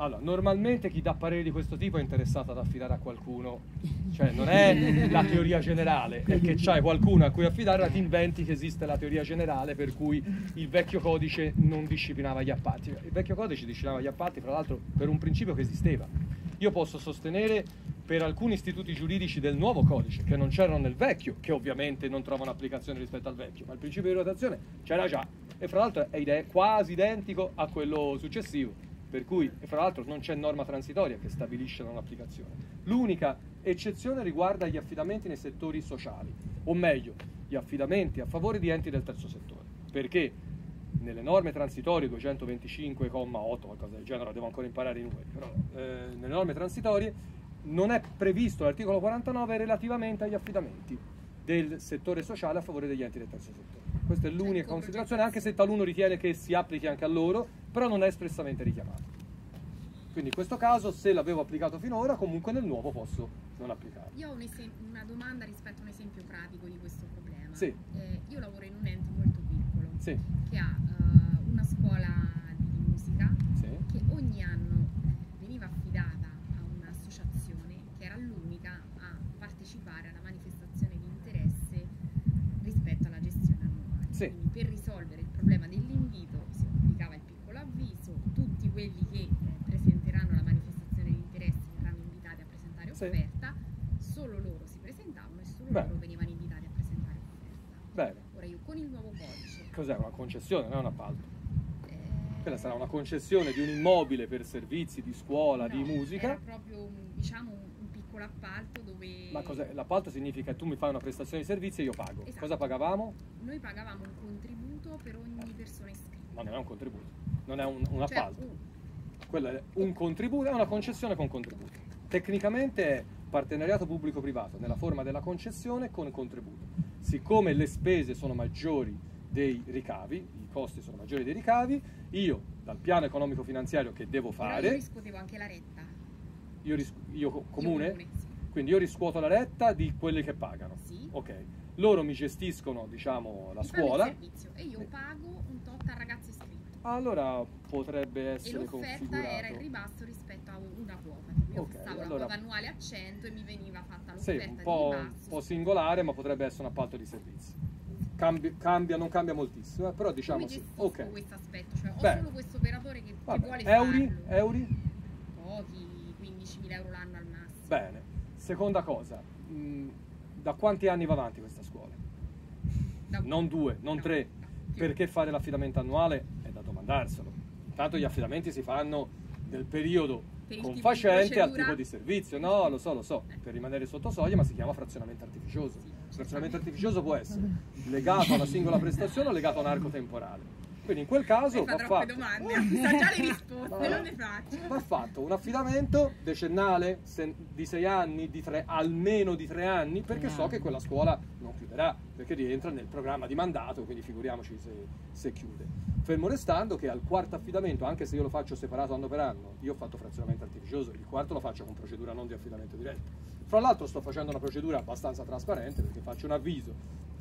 Allora, normalmente chi dà pareri di questo tipo è interessato ad affidare a qualcuno, cioè non è la teoria generale, è che c'hai qualcuno a cui affidare, ti inventi che esiste la teoria generale per cui il vecchio codice non disciplinava gli appalti. Il vecchio codice disciplinava gli appalti, fra l'altro, per un principio che esisteva. Io posso sostenere per alcuni istituti giuridici del nuovo codice, che non c'erano nel vecchio, che ovviamente non trovano applicazione rispetto al vecchio, ma il principio di rotazione c'era già e fra l'altro è quasi identico a quello successivo. Per cui, fra l'altro, non c'è norma transitoria che stabilisce un'applicazione. L'unica eccezione riguarda gli affidamenti nei settori sociali, o meglio, gli affidamenti a favore di enti del terzo settore. Perché nelle norme transitorie 225,8, qualcosa del genere, devo ancora imparare i numeri, però eh, nelle norme transitorie non è previsto l'articolo 49 relativamente agli affidamenti del settore sociale a favore degli enti del terzo settore. Questa è l'unica considerazione, anche se taluno ritiene che si applichi anche a loro, però non è espressamente richiamato. Quindi in questo caso, se l'avevo applicato finora, comunque nel nuovo posso non applicarlo. Io ho un una domanda rispetto a un esempio pratico di questo problema. Sì. Eh, io lavoro in un ente molto piccolo Sì, che ha eh, una scuola di musica sì, che ogni anno eh, veniva affidata a un'associazione che era l'unica a partecipare alla manifestazione di interesse rispetto alla gestione annuale. Sì. Quindi per risolvere il problema dell'invito si pubblicava il piccolo avviso, tutti quelli che eh, presenteranno la manifestazione di interesse verranno invitati a presentare Sì. offerta, solo loro si presentavano e solo Beh. loro venivano invitati a presentare offerta. Bene, Ora io con il nuovo codice cos'è una concessione, non è un appalto? eh, Quella sarà una concessione di un immobile per servizi di scuola, di no, musica. Era proprio un, diciamo un, un appalto dove Ma cos'è? L'appalto significa che tu mi fai una prestazione di servizi e io pago. Esatto. Cosa pagavamo? noi pagavamo un contributo per ogni persona iscritta. No, non è un contributo, non è un, un Cioè, appalto. un- Quello è un contributo, è una concessione con contributo. Tecnicamente è partenariato pubblico-privato nella forma della concessione con contributo. Siccome le spese sono maggiori dei ricavi, i costi sono maggiori dei ricavi, io dal piano economico-finanziario che devo però io fare, riscuotevo anche la retta. Io, ris- io co- Io comune, sì. quindi io riscuoto la retta di quelli che pagano. Sì. Ok, loro mi gestiscono, diciamo, la Mi il scuola. servizio e io pago un tot a ragazzi iscritti. Allora potrebbe E essere l'offerta era configurato. ribasso rispetto a una quota. Io Ok, fissavo allora- la quota annuale a 100 e mi veniva fatta Sì, l'offerta un di po', ribasso. un po' singolare, ma potrebbe essere un appalto di servizi. Cambi- cambia, non cambia moltissimo, eh, però diciamo Come sì. Ok. questo aspetto? Cioè, ho Beh. solo questo operatore che, che vuole Euri? farlo. Euri? Pochi, 15.000 euro l'anno al massimo. Bene. Seconda cosa, mh, da quanti anni va avanti questa scuola? Da- Non due, non no, tre. Perché fare l'affidamento annuale è da domandarselo. Intanto gli affidamenti si fanno nel periodo confacente al tipo di servizio. No, lo so, lo so, per rimanere sotto soglia, ma si chiama frazionamento artificioso. Il frazionamento artificioso può essere legato a una singola prestazione o legato a un arco temporale. Quindi in quel caso fa va troppe fatto. domande, sa già le risposte, non le faccio. Va fatto un affidamento decennale se- di sei anni, di tre, almeno di tre anni, perché so che quella scuola non chiuderà, perché rientra nel programma di mandato, quindi figuriamoci se, se chiude. Fermo restando che al quarto affidamento, anche se io lo faccio separato anno per anno, io ho fatto frazionamento artificioso, il quarto lo faccio con procedura non di affidamento diretto. Fra l'altro sto facendo una procedura abbastanza trasparente perché faccio un avviso,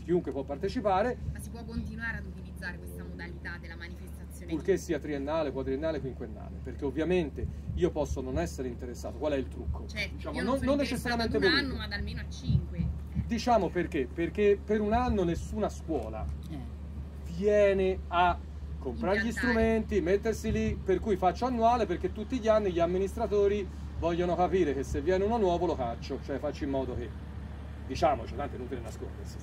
chiunque può partecipare, Ma si può continuare ad utilizzare questa modalità della manifestazione? purché sia triennale, quadriennale, quinquennale, perché ovviamente io posso non essere interessato. Qual è il trucco? Cioè, Diciamo, io non, non, non necessariamente ad un voluto. anno, ma da almeno a 5. Diciamo perché? Perché per un anno nessuna scuola Eh. viene a comprare gli Impiantare. strumenti, mettersi lì, per cui faccio annuale perché tutti gli anni gli amministratori vogliono capire che se viene uno nuovo lo caccio, cioè faccio in modo che, diciamoci, tanto è inutile nascondersi,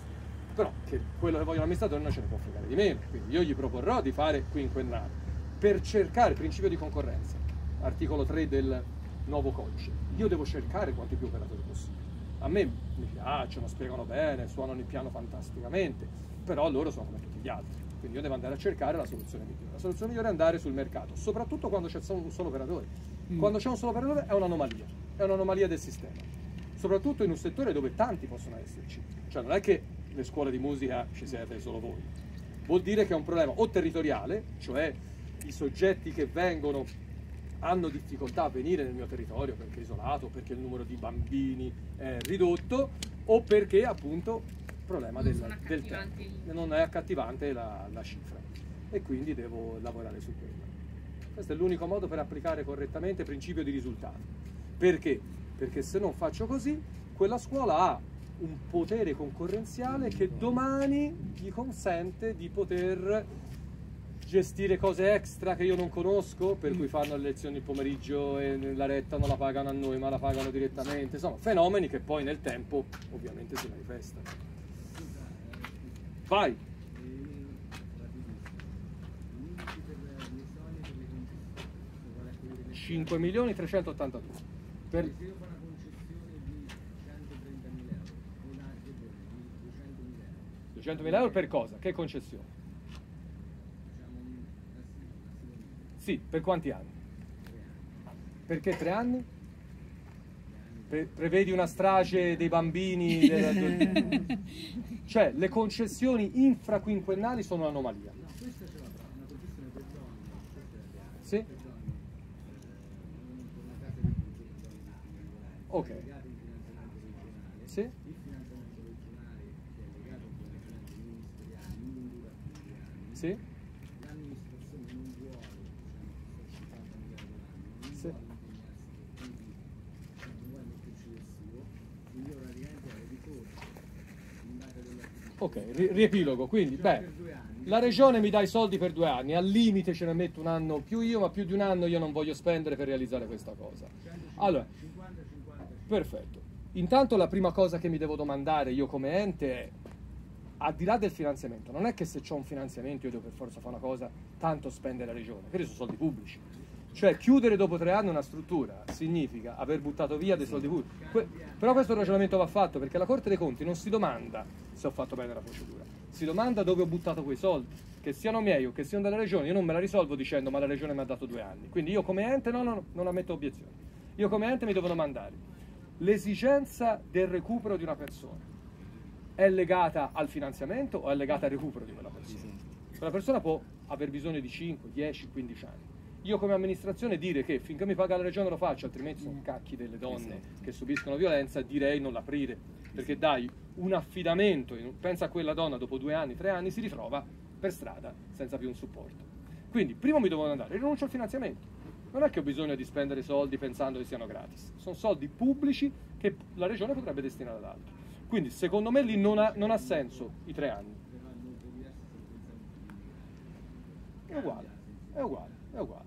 però che quello che vogliono l'amministratore non ce ne può fregare di meno, quindi io gli proporrò di fare quinquennale per cercare il principio di concorrenza, articolo 3 del nuovo codice, io devo cercare quanti più operatori possibili. A me mi piacciono, spiegano bene, suonano il piano fantasticamente, però loro sono come tutti gli altri. Quindi io devo andare a cercare la soluzione migliore. La soluzione migliore è andare sul mercato, soprattutto quando c'è un solo operatore. Quando c'è un solo operatore è un'anomalia, è un'anomalia del sistema. Soprattutto in un settore dove tanti possono esserci. Cioè non è che le scuole di musica ci siete solo voi. Vuol dire che è un problema o territoriale, cioè i soggetti che vengono hanno difficoltà a venire nel mio territorio perché è isolato, perché il numero di bambini è ridotto o perché appunto il problema del, del tempo. Non è accattivante la, la cifra e quindi devo lavorare su quello. Questo è l'unico modo per applicare correttamente il principio di risultato. Perché? Perché se non faccio così, quella scuola ha un potere concorrenziale che domani gli consente di poter gestire cose extra che io non conosco, per cui fanno le lezioni il pomeriggio e la retta non la pagano a noi, ma la pagano direttamente. Insomma, fenomeni che poi nel tempo ovviamente si manifestano. Vai! Limiti per le soglie per le concessioni. Qual è quello che ne 5 milioni 382. Per, Se io fare una concessione di 130.000 euro, o una che di 200.000 euro, 200.000 euro per cosa? Che concessione? Sì, per quanti anni? Perché tre anni? Pre- prevedi una strage dei bambini? della- cioè, le concessioni infraquinquennali sono un'anomalia. No, questa quindi ora praticamente ha ricorso in base dell'articolo Ok, ri- riepilogo. Quindi, beh. La regione mi dà i soldi per due anni, al limite ce ne metto un anno più io, ma più di un anno io non voglio spendere per realizzare questa cosa. Allora, 50, 50, perfetto. Intanto la prima cosa che mi devo domandare io come ente è, al di là del finanziamento, non è che se ho un finanziamento io devo per forza fare una cosa, tanto spende la regione, perché sono soldi pubblici. Cioè chiudere dopo tre anni una struttura significa aver buttato via dei soldi pubblici. Que- però questo ragionamento va fatto perché la Corte dei Conti non si domanda se ho fatto bene la procedura, si domanda dove ho buttato quei soldi, che siano miei o che siano della regione, io non me la risolvo dicendo ma la regione mi ha dato due anni. Quindi io come ente no, no, no, non ammetto obiezioni. Io come ente mi devo domandare l'esigenza del recupero di una persona è legata al finanziamento o è legata al recupero di quella persona? Quella persona può aver bisogno di 5, 10, 15 anni. Io come amministrazione dire che finché mi paga la regione lo faccio, altrimenti sono cacchi delle donne che subiscono violenza, direi non l'aprire. Perché dai un affidamento, pensa a quella donna dopo due anni, tre anni, si ritrova per strada senza più un supporto. Quindi prima mi devo andare, rinuncio al finanziamento. Non è che ho bisogno di spendere soldi pensando che siano gratis, sono soldi pubblici che la regione potrebbe destinare ad altro. Quindi secondo me lì non ha, non ha senso i tre anni. È uguale, è uguale, è uguale.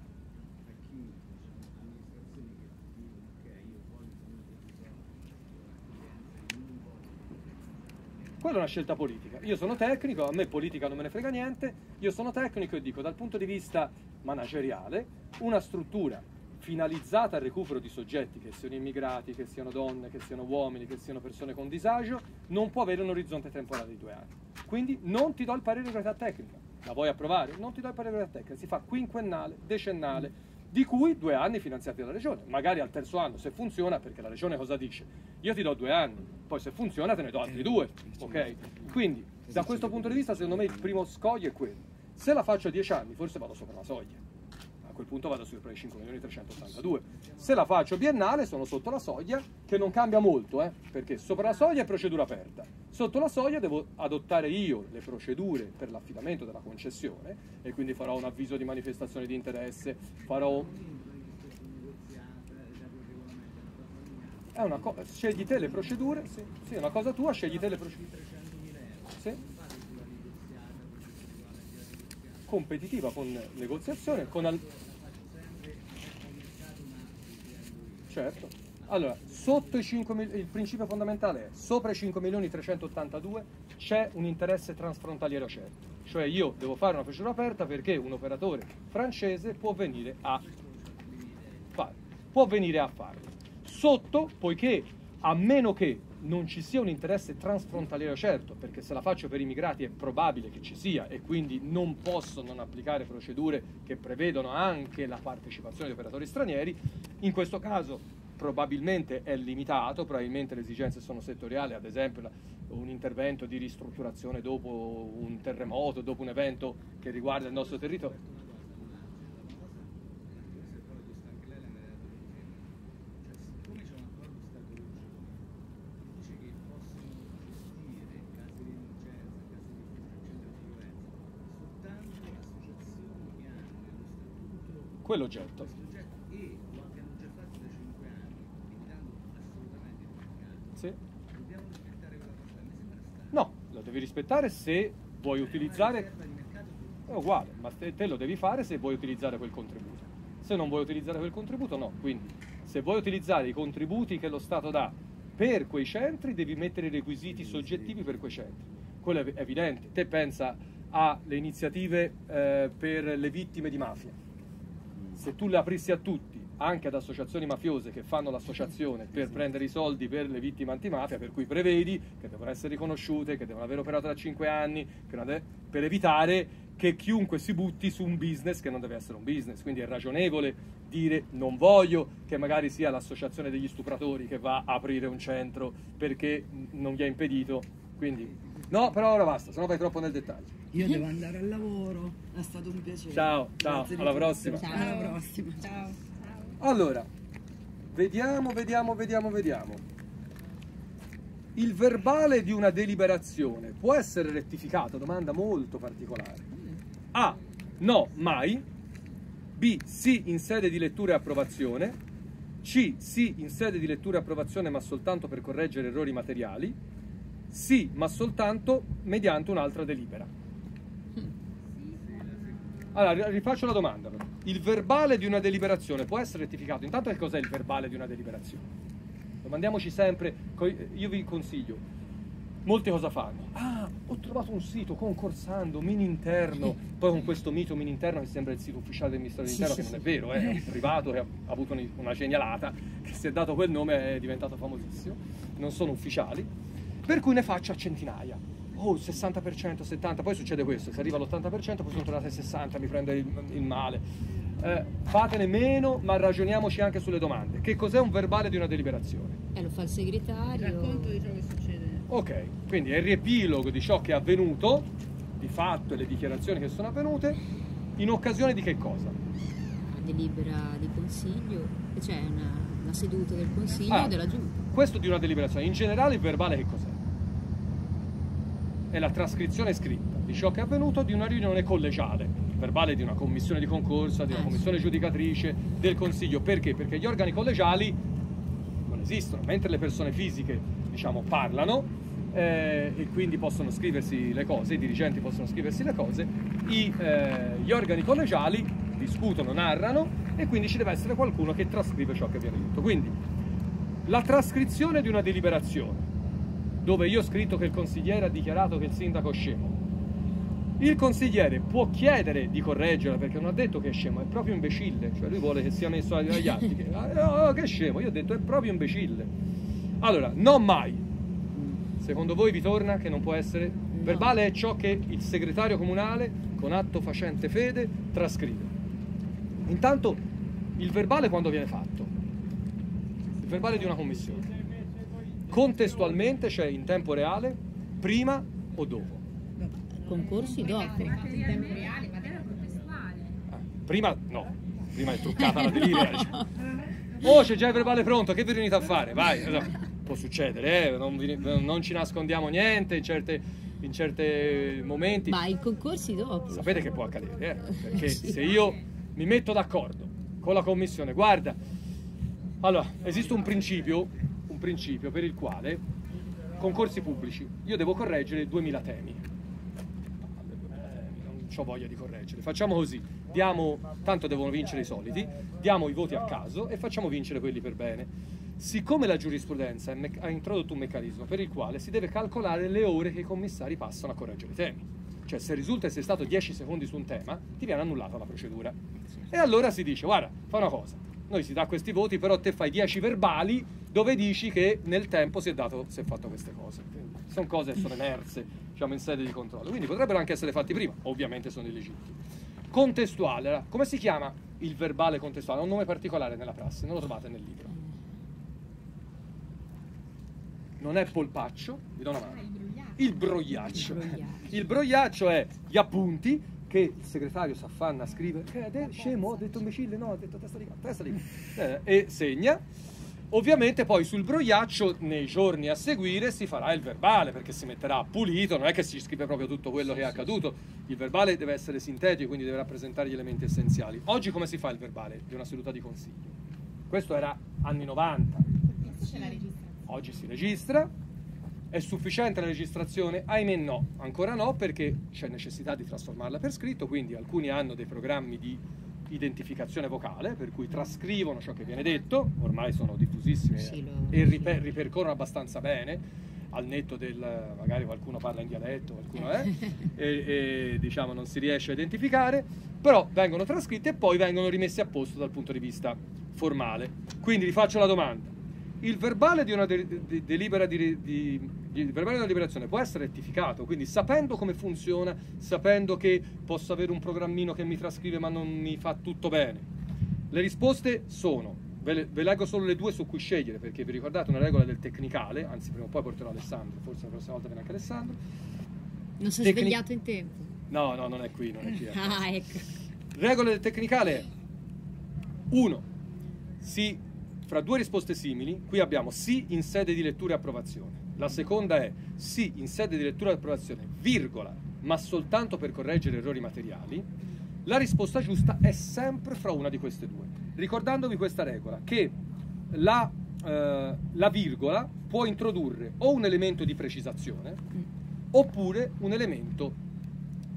Quella è una scelta politica. Io sono tecnico, a me politica non me ne frega niente, io sono tecnico e dico dal punto di vista manageriale una struttura finalizzata al recupero di soggetti, che siano immigrati, che siano donne, che siano uomini, che siano persone con disagio, non può avere un orizzonte temporale di due anni. Quindi non ti do il parere di qualità tecnica. La vuoi approvare? Non ti do il parere di qualità tecnica. Si fa quinquennale, decennale, di cui due anni finanziati dalla regione. Magari al terzo anno, se funziona, perché la regione cosa dice? Io ti do due anni, poi se funziona te ne do altri due. Ok? Quindi, da questo punto di vista, secondo me il primo scoglio è quello. Se la faccio a dieci anni, forse vado sopra la soglia quel punto vado sui 5 milioni 382. Se la faccio biennale sono sotto la soglia, che non cambia molto, eh, perché sopra la soglia è procedura aperta. Sotto la soglia devo adottare io le procedure per l'affidamento della concessione e quindi farò un avviso di manifestazione di interesse, farò... È una cosa, scegli te le procedure, sì, sì, è una cosa tua, scegli te le procedure. Sì. Competitiva con negoziazione, con al- Certo. Allora, sotto i 5 mil- il principio fondamentale è sopra i 5 milioni 382 c'è un interesse transfrontaliero certo. Cioè io devo fare una procedura aperta perché un operatore francese può venire a fare. Può venire a farlo. Sotto, poiché a meno che non ci sia un interesse transfrontaliero certo, perché se la faccio per immigrati è probabile che ci sia e quindi non posso non applicare procedure che prevedono anche la partecipazione di operatori stranieri, in questo caso probabilmente è limitato, probabilmente le esigenze sono settoriali, ad esempio un intervento di ristrutturazione dopo un terremoto, dopo un evento che riguarda il nostro territorio. siccome c'è un accordo Stato-Regione, dice che possono gestire casi di emergenza, casi di eccetera di violenza, soltanto associazioni che hanno nello statuto Quell'oggetto. questo oggetto e lo abbiamo già fatto da 5 anni, evitando assolutamente il mercato. Sì. Dobbiamo rispettare quella cosa, mi sembra strano. No, lo devi rispettare se vuoi utilizzare... È uguale, ma te, te lo devi fare se vuoi utilizzare quel contributo. Se non vuoi utilizzare quel contributo, no. Quindi, se vuoi utilizzare i contributi che lo Stato dà per quei centri, devi mettere i requisiti soggettivi per quei centri. Quello è ev- evidente. Te pensa alle iniziative eh, per le vittime di mafia. Se tu le aprissi a tutti, anche ad associazioni mafiose che fanno l'associazione per prendere i soldi per le vittime antimafia, per cui prevedi che devono essere riconosciute, che devono aver operato da 5 anni, per evitare che chiunque si butti su un business che non deve essere un business. Quindi è ragionevole dire non voglio che magari sia l'associazione degli stupratori che va a aprire un centro perché non gli è impedito. Quindi no, però ora basta, sennò vai troppo nel dettaglio. Io devo andare al lavoro, è stato un piacere. Ciao, ciao, Grazie alla prossima. Alla prossima. Ciao. Allora, vediamo, vediamo, vediamo, vediamo. Il verbale di una deliberazione può essere rettificato? Domanda molto particolare. A. No, mai. B. Sì, in sede di lettura e approvazione. C. Sì, in sede di lettura e approvazione, ma soltanto per correggere errori materiali. Sì, ma soltanto mediante un'altra delibera. Allora, ri- rifaccio la domanda. Il verbale di una deliberazione può essere rettificato? Intanto che cos'è il verbale di una deliberazione? Domandiamoci sempre, io vi consiglio, molti cosa fanno? Ah, ho trovato un sito concorsando, mini interno, poi con questo mito mini interno che sembra il sito ufficiale del Ministero dell'Interno, che non è vero, è un privato che ha avuto un- una genialata, che si è dato quel nome è diventato famosissimo, non sono ufficiali, per cui ne faccio a centinaia. Oh, 60%, 70%, poi succede questo, se arriva all'80% poi sono tornati ai 60%, mi prende il, il male. Eh, fatene meno, ma ragioniamoci anche sulle domande. Che cos'è un verbale di una deliberazione? Eh, lo fa il segretario. Racconto di ciò che succede. Ok, quindi è il riepilogo di ciò che è avvenuto, di fatto e le dichiarazioni che sono avvenute, in occasione di che cosa? Una delibera di consiglio, cioè una, una seduta del consiglio Ah. o della giunta. Questo di una deliberazione. In generale il verbale che cos'è? È la trascrizione scritta di ciò che è avvenuto di una riunione collegiale, verbale di una commissione di concorso, di una Ah, commissione giudicatrice, del consiglio. Perché? Perché gli organi collegiali non esistono, mentre le persone fisiche, diciamo, parlano eh, e quindi possono scriversi le cose, i dirigenti possono scriversi le cose, i, eh, gli organi collegiali discutono, narrano e quindi ci deve essere qualcuno che trascrive ciò che viene detto. Quindi la trascrizione di una deliberazione dove io ho scritto che il consigliere ha dichiarato che il sindaco è scemo. Il consigliere può chiedere di correggerla perché non ha detto che è scemo, è proprio imbecille, cioè lui vuole che sia messo agli atti. Che, oh, che scemo, io ho detto è proprio imbecille. Allora, non mai. Secondo voi vi torna che non può essere? Verbale è ciò che il segretario comunale, con atto facente fede, trascrive. Intanto, il verbale quando viene fatto? Il verbale di una commissione. Contestualmente, cioè in tempo reale, prima o dopo? Concorsi dopo. Anche in tempo reale, ma era contestuale. Ah, Prima no, prima è truccata la delibera. diciamo. Oh, c'è già il verbale pronto, che vi venite a fare? Vai, no, può succedere, eh, non, vi- non ci nascondiamo niente in certe, in certi momenti. Ma i concorsi dopo. Sapete che può accadere, eh? Perché Sì. se io mi metto d'accordo con la commissione, guarda, allora, esiste un principio, principio per il quale concorsi pubblici, io devo correggere 2000 temi. Eh, Non ho voglia di correggere. Facciamo così, diamo, tanto devono vincere i soliti, diamo i voti a caso e facciamo vincere quelli per bene. Siccome la giurisprudenza ha introdotto un meccanismo per il quale si deve calcolare le ore che i commissari passano a correggere i temi. Cioè se risulta sei stato 10 secondi su un tema, ti viene annullata la procedura. E allora si dice, guarda, fa una cosa, noi si dà questi voti, però te fai 10 verbali dove dici che nel tempo si è, dato, si è fatto queste cose. Quindi sono cose che sono emerse diciamo, in sede di controllo. Quindi potrebbero anche essere fatti prima, ovviamente sono illegittimi. Contestuale, allora, come si chiama il verbale contestuale? Ha un nome particolare nella prassi, non lo trovate nel libro. Non è polpaccio, vi do una mano. Il brogliaccio. Il brogliaccio. Il brogliaccio è gli appunti che il segretario s'affanna a scrivere. Che ha detto, scemo, ho detto imbecille, no, ho detto testa di cazzo, testa di cazzo. Eh, e segna. Ovviamente poi sul brogliaccio nei giorni a seguire si farà il verbale perché si metterà pulito, non è che si scrive proprio tutto quello che è accaduto, il verbale deve essere sintetico, quindi deve rappresentare gli elementi essenziali. Oggi come si fa il verbale di una seduta di consiglio? Questo era anni 90, C'è la registrazione. oggi si registra. È sufficiente la registrazione? Ahimè no, ancora no perché c'è necessità di trasformarla per scritto, quindi alcuni hanno dei programmi di identificazione vocale per cui trascrivono ciò che viene detto, ormai sono diffusissimi Sì, lo- e riper- ripercorrono abbastanza bene, al netto del magari qualcuno parla in dialetto, qualcuno è, e, e, diciamo non si riesce a identificare, però vengono trascritti e poi vengono rimessi a posto dal punto di vista formale. Quindi vi faccio la domanda. Il verbale di una de- de- delibera di- di- il verbale di una deliberazione può essere rettificato, quindi sapendo come funziona, sapendo che posso avere un programmino che mi trascrive ma non mi fa tutto bene. Le risposte sono, ve, le- ve leggo solo le due su cui scegliere, perché vi ricordate una regola del tecnicale, anzi prima o poi porterò Alessandro, forse la prossima volta viene anche Alessandro. Non sono Tecni- svegliato in tempo. No, no, non è qui, non è qui. Ah, ecco. Regole del tecnicale 1. Sì, fra due risposte simili, qui abbiamo sì in sede di lettura e approvazione. La seconda è sì in sede di lettura e approvazione, virgola, ma soltanto per correggere errori materiali. La risposta giusta è sempre fra una di queste due. Ricordandovi questa regola, che la, eh, la virgola può introdurre o un elemento di precisazione oppure un elemento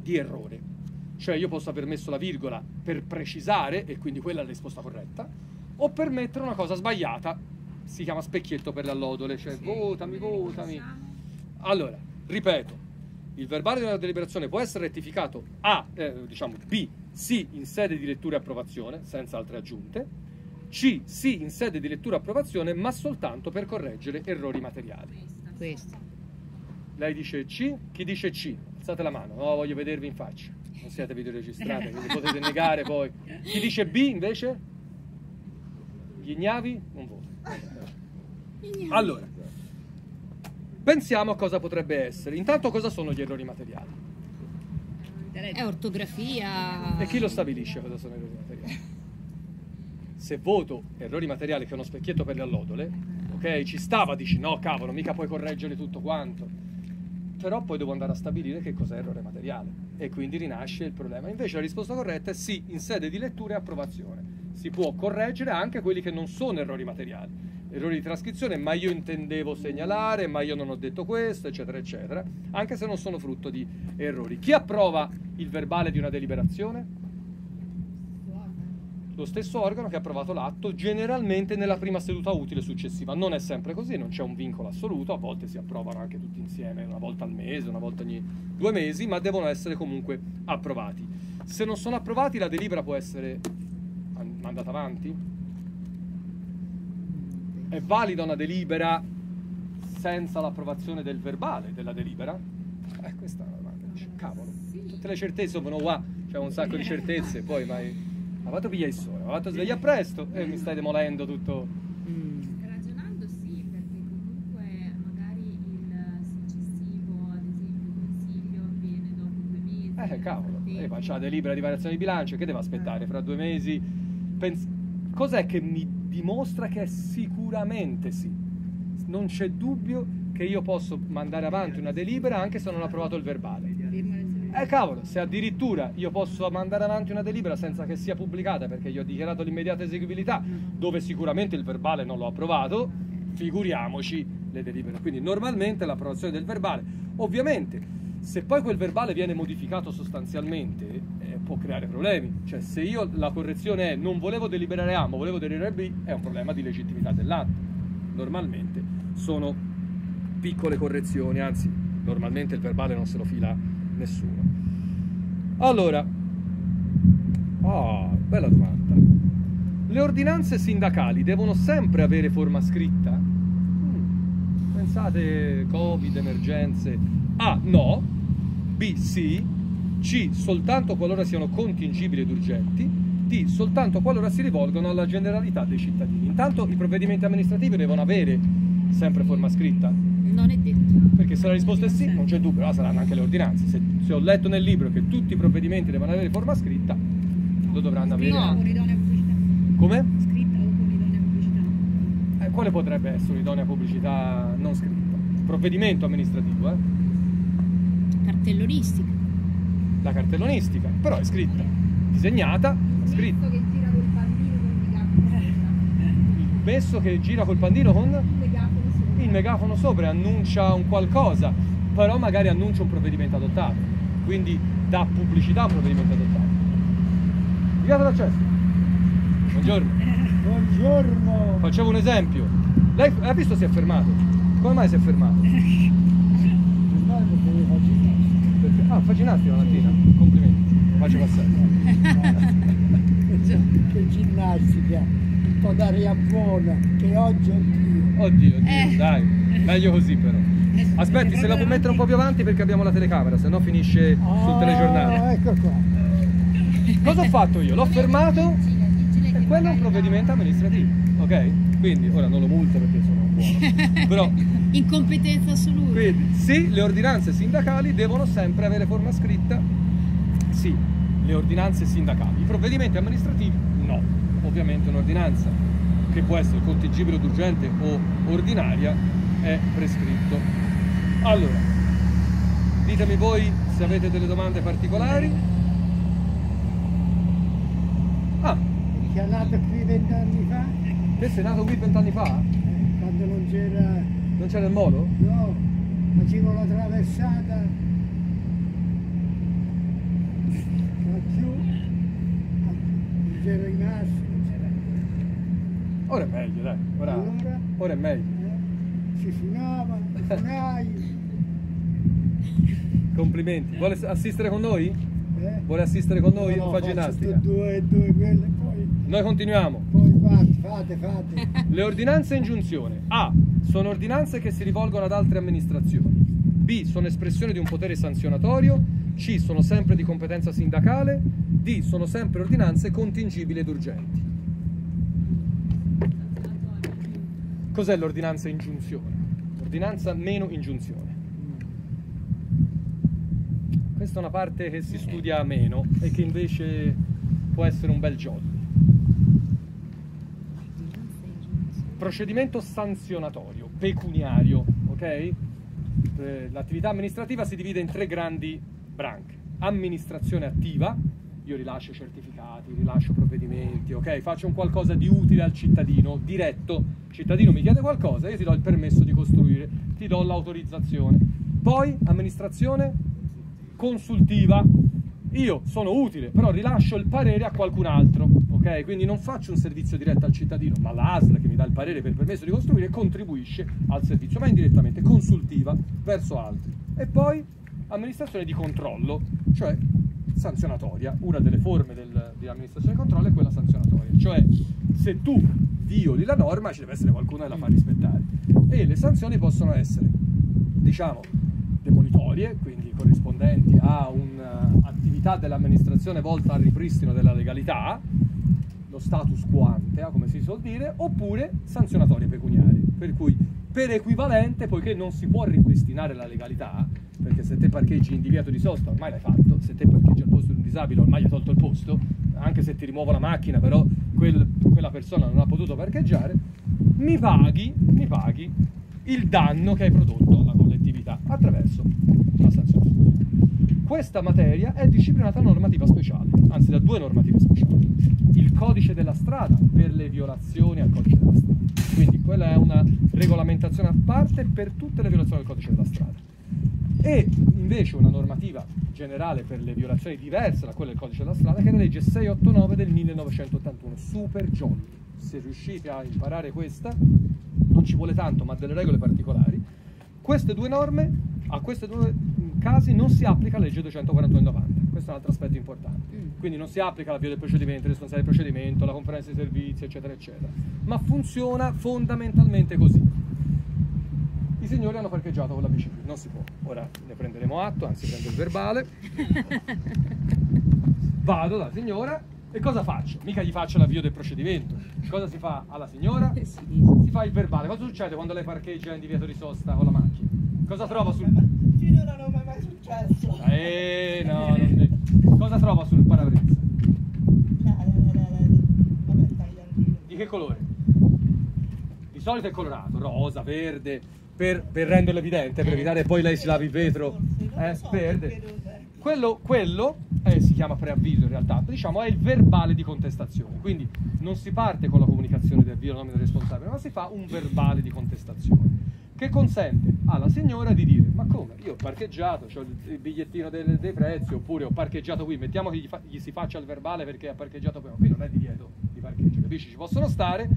di errore. cioè io posso aver messo la virgola per precisare, e quindi quella è la risposta corretta, o per mettere una cosa sbagliata, si chiama specchietto per le allodole, cioè votami, votami. Allora, ripeto, il verbale di una deliberazione può essere rettificato A, eh, diciamo B, sì in sede di lettura e approvazione, senza altre aggiunte, C, sì in sede di lettura e approvazione, ma soltanto per correggere errori materiali. Questo. Lei dice C, chi dice C? Alzate la mano, no, voglio vedervi in faccia. Non siete videoregistrate, quindi potete negare poi. Chi dice B invece? Gli ignavi? Non vota. Allora, pensiamo a cosa potrebbe essere. Intanto cosa sono gli errori materiali? È ortografia. E chi lo stabilisce cosa sono errori materiali? Se voto errori materiali che è uno specchietto per le allodole, ok, ci stava, dici no, cavolo, mica puoi correggere tutto quanto. Però poi devo andare a stabilire che cos'è errore materiale e quindi rinasce il problema. Invece la risposta corretta è sì, in sede di lettura e approvazione. Si può correggere anche quelli che non sono errori materiali. Errori di trascrizione, ma io intendevo segnalare, ma io non ho detto questo, eccetera, eccetera, anche se non sono frutto di errori. Chi approva il verbale di una deliberazione? Lo stesso organo che ha approvato l'atto generalmente nella prima seduta utile successiva. Non è sempre così, non c'è un vincolo assoluto, a volte si approvano anche tutti insieme, una volta al mese, una volta ogni due mesi, ma devono essere comunque approvati. Se non sono approvati la delibera può essere an- mandata avanti? È valida una delibera senza l'approvazione del verbale della delibera? Eh, questa è una domanda. Cavolo, tutte le certezze sono qua, c'è un sacco di certezze, poi vai... Ha fatto piglia il sole, ha fatto sveglia presto e mi stai demolendo tutto. Mm. Ragionando sì, perché comunque magari il successivo, ad esempio, consiglio avviene dopo due mesi. Eh, cavolo, e poi c'ha frattempo- delibera di variazione di bilancio, che deve aspettare fra due mesi? Pens- Cos'è che mi dimostra che è sicuramente sì? Non c'è dubbio che io posso mandare avanti una delibera anche se non ho approvato il verbale. Eh cavolo, se addirittura io posso mandare avanti una delibera senza che sia pubblicata perché gli ho dichiarato l'immediata eseguibilità, dove sicuramente il verbale non l'ho approvato, figuriamoci le delibere. Quindi normalmente l'approvazione del verbale, ovviamente, se poi quel verbale viene modificato sostanzialmente, eh, può creare problemi. Cioè se io la correzione è non volevo deliberare A, ma volevo deliberare B, è un problema di legittimità dell'atto. Normalmente sono piccole correzioni, anzi, normalmente il verbale non se lo fila nessuno. Allora, ah, bella domanda. Le ordinanze sindacali devono sempre avere forma scritta? Hmm, Pensate Covid, emergenze. A. No. B. Sì. C. Soltanto qualora siano contingibili ed urgenti. D. Soltanto qualora si rivolgono alla generalità dei cittadini. Intanto i provvedimenti amministrativi devono avere sempre forma scritta? Non è detto. Perché se la risposta è sì, non c'è dubbio, allora saranno anche le ordinanze. Se, se ho letto nel libro che tutti i provvedimenti devono avere forma scritta, lo dovranno avere. No. Con idonea pubblicità. Come? Scritta o con idonea pubblicità. Eh, quale potrebbe essere un'idonea pubblicità non scritta? Provvedimento amministrativo, eh? Cartellonistica. La cartellonistica, però è scritta, disegnata, scritta. Questo che gira col pandino con il megafono Il messo che gira col pandino con Il megafono sopra. annuncia un qualcosa, però magari annuncia un provvedimento adottato, quindi dà pubblicità a un provvedimento adottato. Via d'accesso. Buongiorno. Buongiorno! Facevo un esempio. Lei ha visto si è fermato? Come mai si è fermato? Perché... Ah, fa ginnastica la mattina? Complimenti. Faccio passare. Che ginnastica, un po' d'aria buona, che oggi oddio. Oddio, Eh. dai. Meglio così però. Aspetti, se la può mettere un po' più avanti perché abbiamo la telecamera, se no finisce sul telegiornale. Ah, ecco qua. Cosa ho fatto io? L'ho fermato e quello è un provvedimento amministrativo, ok? Quindi ora non lo multo perché sono buono. Però Incompetenza assoluta. Quindi, sì, le ordinanze sindacali devono sempre avere forma scritta. Sì, le ordinanze sindacali. I provvedimenti amministrativi no. Ovviamente un'ordinanza che può essere contingibile od urgente o ordinaria è prescritto. Allora, ditemi voi se avete delle domande particolari. Ah, Che è nato qui vent'anni fa, te sei nato qui vent'anni fa? eh, quando non c'era, Non c'era il molo? no, facevo la traversata anche, c'era c'era... Ora è meglio, dai. Ora, Allora? ora è meglio. eh, si funava, i funai, Complimenti. Vuole assistere con noi? eh. Vuole assistere con noi No, o fa ginnastica? Due, due, quelle, poi, Noi continuiamo. poi fate, fate, fate. Le ordinanze in giunzione. A. Sono ordinanze che si rivolgono ad altre amministrazioni. B. Sono espressione di un potere sanzionatorio. C. Sono sempre di competenza sindacale. D. Sono sempre ordinanze contingibili ed urgenti. Cos'è l'ordinanza in giunzione? Ordinanza meno ingiunzione. Questa è una parte che si studia meno e che invece può essere un bel gioco. Procedimento sanzionatorio, pecuniario, ok? Eh, L'attività amministrativa si divide in tre grandi branche. Amministrazione attiva, io rilascio certificati, rilascio provvedimenti, ok? Faccio un qualcosa di utile al cittadino, diretto. Il cittadino mi chiede qualcosa, io ti do il permesso di costruire, ti do l'autorizzazione. Poi amministrazione consultiva. Io sono utile, però rilascio il parere a qualcun altro, ok? Quindi non faccio un servizio diretto al cittadino, ma l'ASL che mi dà il parere per il permesso di costruire contribuisce al servizio, ma indirettamente consultiva verso altri. E poi amministrazione di controllo, cioè sanzionatoria. Una delle forme del- di amministrazione di controllo è quella sanzionatoria, cioè se tu violi la norma ci deve essere qualcuno che la fa rispettare. E le sanzioni possono essere, diciamo, demolitorie, quindi corrispondenti a un'attività dell'amministrazione volta al ripristino della legalità, lo status quo ante, ah, come si suol dire, oppure sanzionatorie pecuniarie, per cui per equivalente, poiché non si può ripristinare la legalità, perché se te parcheggi in divieto di sosta ormai l'hai fatto, se te parcheggi al posto di un disabile ormai hai tolto il posto, anche se ti rimuovo la macchina, però quel- quella persona non ha potuto parcheggiare, mi paghi, mi paghi il danno che hai prodotto alla collettività attraverso la sanzione. Questa materia è disciplinata da normativa speciale, anzi da due normative speciali. Il codice della strada per le violazioni al codice della strada. Quindi quella è una regolamentazione a parte per tutte le violazioni del codice della strada. E invece una normativa generale per le violazioni diverse da quella del codice della strada che è la legge 689 del 1981, super jolly. Se riuscite a imparare questa, non ci vuole tanto, ma delle regole particolari. Queste due norme, a questi due mm, casi non si applica la legge 241 del 90. Questo è un altro aspetto importante. Quindi non si applica la via del procedimento, il responsabile del procedimento, la conferenza di servizi, eccetera, eccetera. Ma funziona fondamentalmente così. I signori hanno parcheggiato con la bici qui, non si può. Ora ne prenderemo atto, anzi prendo il verbale. Vado dalla signora e cosa faccio? Mica gli faccio l'avvio del procedimento. Cosa si fa alla signora? Si fa il verbale. Cosa succede quando lei parcheggia in divieto di sosta con la macchina? Cosa trova sul... Finora non è mai successo. Eh, no, non è- Cosa trova sul parabrezza? Di che colore? Di solito è colorato, rosa, verde, per, per renderlo evidente, per evitare poi lei si lavi il vetro. Eh, verde. Quello, quello eh, si chiama preavviso in realtà, diciamo è il verbale di contestazione, quindi non si parte con la comunicazione del avvio nomina del responsabile, ma si fa un verbale di contestazione che consente alla signora di dire ma come, io ho parcheggiato, ho il bigliettino del- dei prezzi, oppure ho parcheggiato qui, mettiamo che gli, fa- gli si faccia il verbale perché ha parcheggiato prima, qui non è divieto di parcheggio, bici ci possono stare,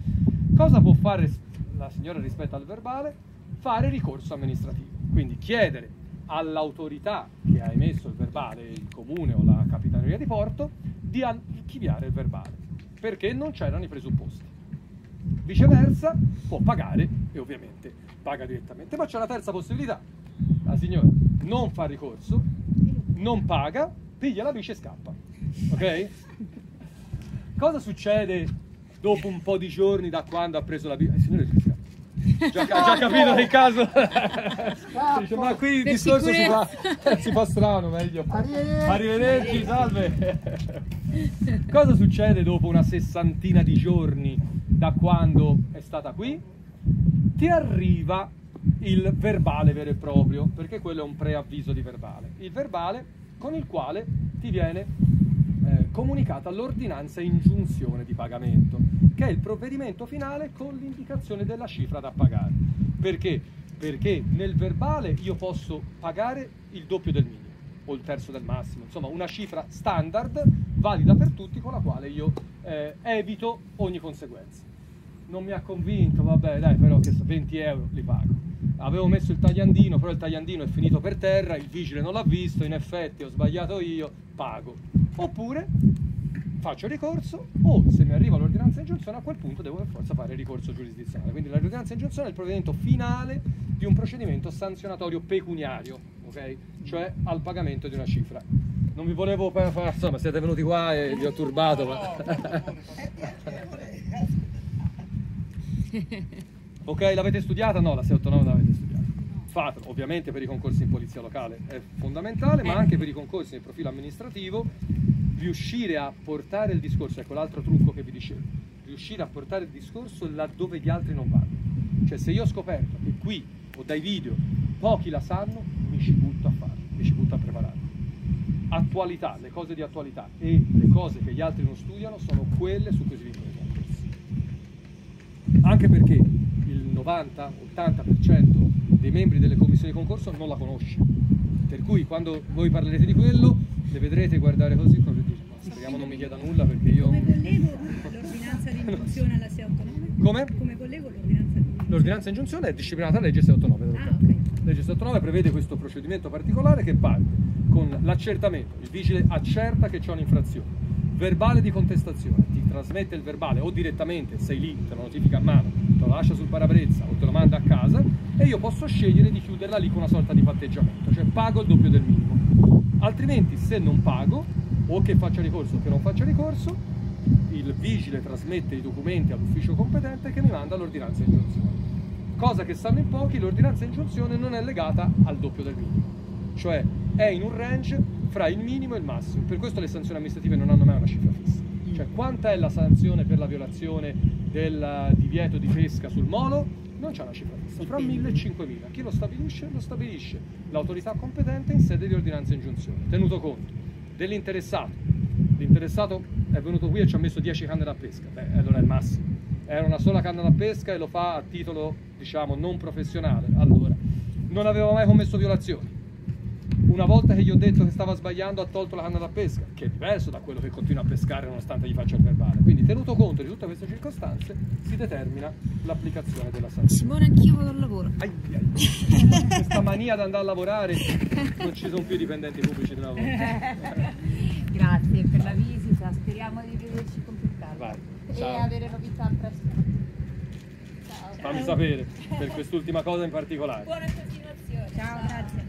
cosa può fare la signora rispetto al verbale? Fare ricorso amministrativo, quindi chiedere all'autorità che ha emesso il verbale, il comune o la capitaneria di porto, di archiviare il verbale, perché non c'erano i presupposti. Viceversa, può pagare e ovviamente paga direttamente. Ma c'è una terza possibilità. La signora non fa ricorso, non paga, piglia la bici e scappa. Ok? Cosa succede dopo un po' di giorni da quando ha preso la bici? Eh, signore. Già, già capito che caso. Dice, ma qui il discorso si fa, si fa strano meglio. Arrivederci. arrivederci salve. Cosa succede dopo una sessantina di giorni da quando è stata qui? Ti arriva il verbale vero e proprio perché quello è un preavviso di verbale. Il verbale con il quale ti viene eh, comunicata l'ordinanza ingiunzione di pagamento, che è il provvedimento finale con l'indicazione della cifra da pagare. Perché? Perché nel verbale io posso pagare il doppio del minimo. o il terzo del massimo, insomma una cifra standard valida per tutti con la quale io eh, evito ogni conseguenza. Non mi ha convinto, vabbè dai però che so, 20 euro li pago. Avevo messo il tagliandino, però il tagliandino è finito per terra, il vigile non l'ha visto, in effetti ho sbagliato io, pago. Oppure faccio ricorso o se mi arriva l'ordinanza di ingiunzione a quel punto devo per forza fare ricorso giurisdizionale. Quindi l'ordinanza di ingiunzione è il provvedimento finale di un procedimento sanzionatorio pecuniario, ok? Cioè al pagamento di una cifra. Non vi volevo fare, insomma, siete venuti qua e vi ho turbato, ma... ok, l'avete studiata? No, la 689 non l'avete studiata. Fatelo, ovviamente per i concorsi in polizia locale è fondamentale, ma anche per i concorsi nel profilo amministrativo riuscire a portare il discorso, ecco l'altro trucco che vi dicevo, riuscire a portare il discorso laddove gli altri non vanno. Cioè se io ho scoperto che qui o dai video pochi la sanno, mi ci butto a farlo, mi ci butto a prepararlo. Attualità, le cose di attualità e le cose che gli altri non studiano sono quelle su cui si vincono i concorsi. Anche perché il 90-80% dei membri delle commissioni di concorso non la conosce. Per cui quando voi parlerete di quello, le vedrete guardare così come dice, ma speriamo non mi chieda nulla perché io... Come collego l'ordinanza di ingiunzione alla 689? Come? Come collego l'ordinanza di ingiunzione? L'ordinanza di ingiunzione è disciplinata dalla legge 689. Ah, ok. La legge 689 prevede questo procedimento particolare che parte con l'accertamento, il vigile accerta che c'è un'infrazione, verbale di contestazione, ti trasmette il verbale o direttamente, sei lì, te lo notifica a mano, te lo lascia sul parabrezza o te lo manda a casa e io posso scegliere di chiuderla lì con una sorta di patteggiamento, cioè pago il doppio del minimo. Altrimenti se non pago o che faccia ricorso o che non faccia ricorso, il vigile trasmette i documenti all'ufficio competente che mi manda l'ordinanza di ingiunzione. Cosa che sanno in pochi, l'ordinanza di ingiunzione non è legata al doppio del minimo, cioè è in un range fra il minimo e il massimo. Per questo le sanzioni amministrative non hanno mai una cifra fissa. Cioè quanta è la sanzione per la violazione del divieto di pesca sul molo? Non c'è una cifra fissa, fra 1000 e 5000. Chi lo stabilisce? Lo stabilisce l'autorità competente in sede di ordinanza di ingiunzione, tenuto conto dell'interessato. L'interessato è venuto qui e ci ha messo 10 canne da pesca, beh, allora è il massimo. Era una sola canna da pesca e lo fa a titolo, diciamo, non professionale. Allora, non aveva mai commesso violazioni. Una volta che gli ho detto che stava sbagliando ha tolto la canna da pesca, che è diverso da quello che continua a pescare nonostante gli faccia il verbale. Quindi tenuto conto di tutte queste circostanze si determina l'applicazione della sanzione. Simone, anch'io vado al lavoro. Ai, ai. Questa mania ad andare a lavorare, non ci sono più dipendenti pubblici di una volta. Grazie per la visita, speriamo di vederci con più calma. Vai, E ciao. avere novità presto. Ciao. Fammi sapere per quest'ultima cosa in particolare. Buona continuazione. Ciao, grazie.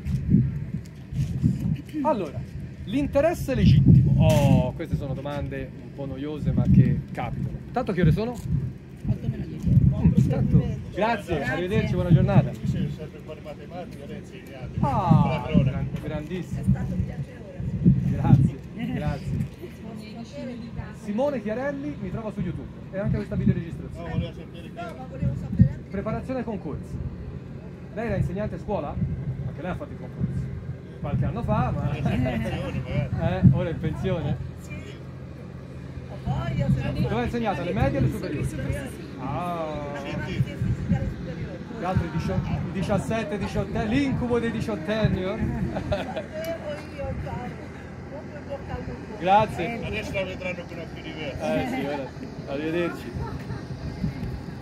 Allora, l'interesse legittimo. Oh, queste sono domande un po' noiose ma che capitano. Tanto che ore sono? 8 meno 10. Mm, tanto- Grazie, arrivederci, buona giornata. Ci sei sempre fare matematica, lei insegnato. Ah, Bravo. gran- grandissimo. Grazie, grazie. Simone Chiarelli mi trova su YouTube e anche questa No, videoregistrazione. voleva sapere che... Preparazione ai concorsi. Lei era insegnante a scuola? Anche lei ha fatto i concorsi. Qualche anno fa, ma... Attenzione, magari. Eh, ora è in pensione? Dove ha insegnato? Alle medie e alle superiori? Ah, gli altri 17, 18 l'incubo dei diciottenni. oh? Grazie. Adesso la vedranno con occhi diversi. Eh sì, ora sì. Arrivederci.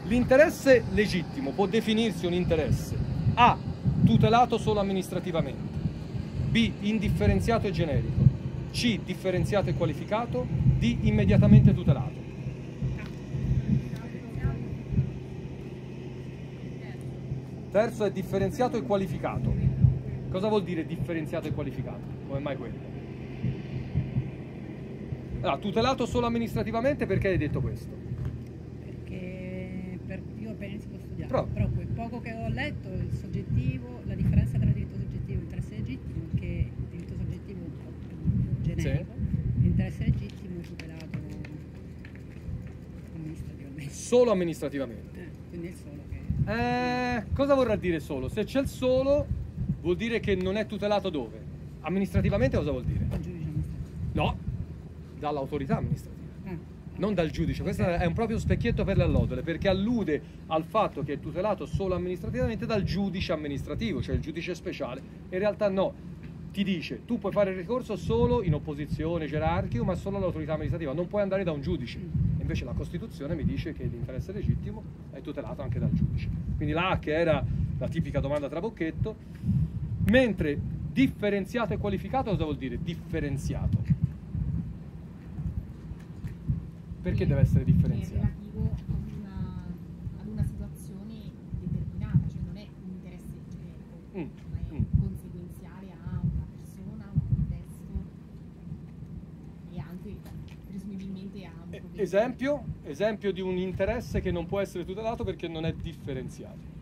L'interesse legittimo può definirsi un interesse A. Tutelato solo amministrativamente. B. Indifferenziato e generico. C. Differenziato e qualificato. D. Immediatamente tutelato. Terzo è differenziato e qualificato. Cosa vuol dire differenziato e qualificato? Come mai quello? Allora, tutelato solo amministrativamente perché hai detto questo? Perché per- io ho a studiare, Però- però quel poco che ho letto, il soggettivo, generico, l'interesse legittimo è tutelato amministrativamente. Solo amministrativamente. Eh, quindi è il solo che... Eh, cosa vorrà dire solo? Se c'è il solo, vuol dire che non è tutelato dove? Amministrativamente cosa vuol dire? al giudice amministrativo. No, dall'autorità amministrativa. Ah, Non dal giudice, questo è un proprio specchietto per le allodole perché allude al fatto che è tutelato solo amministrativamente dal giudice amministrativo, cioè il giudice speciale. In realtà no, ti dice tu puoi fare il ricorso solo in opposizione gerarchico, ma solo all'autorità amministrativa, non puoi andare da un giudice. Invece la Costituzione mi dice che l'interesse legittimo è tutelato anche dal giudice. Quindi là che era la tipica domanda trabocchetto, mentre differenziato e qualificato cosa vuol dire? Differenziato. Perché deve essere differenziato? relativo ad una, ad una situazione determinata, cioè non è un interesse generico, mm. conseguenziale a una persona, a un contesto e anche presumibilmente a un Eh, provvedimento. Esempio, esempio di un interesse che non può essere tutelato perché non è differenziato.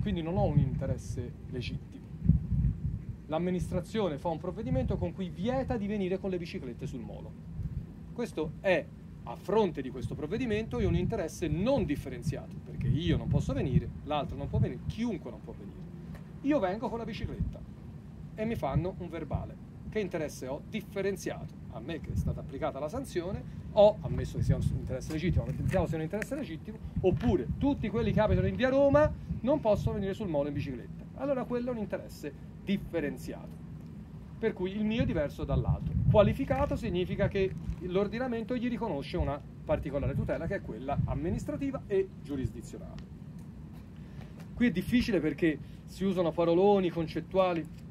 Quindi non ho un interesse legittimo. L'amministrazione fa un provvedimento con cui vieta di venire con le biciclette sul molo. Questo è, a fronte di questo provvedimento, un interesse non differenziato, perché io non posso venire, l'altro non può venire, chiunque non può venire. Io vengo con la bicicletta e mi fanno un verbale. Che interesse ho? Differenziato. A me che è stata applicata la sanzione, ho ammesso che sia un interesse legittimo, ma pensiamo sia un interesse legittimo, oppure tutti quelli che abitano in via Roma non possono venire sul molo in bicicletta. Allora quello è un interesse differenziato. Per cui il mio è diverso dall'altro. Qualificato significa che l'ordinamento gli riconosce una particolare tutela che è quella amministrativa e giurisdizionale. Qui è difficile perché si usano paroloni concettuali.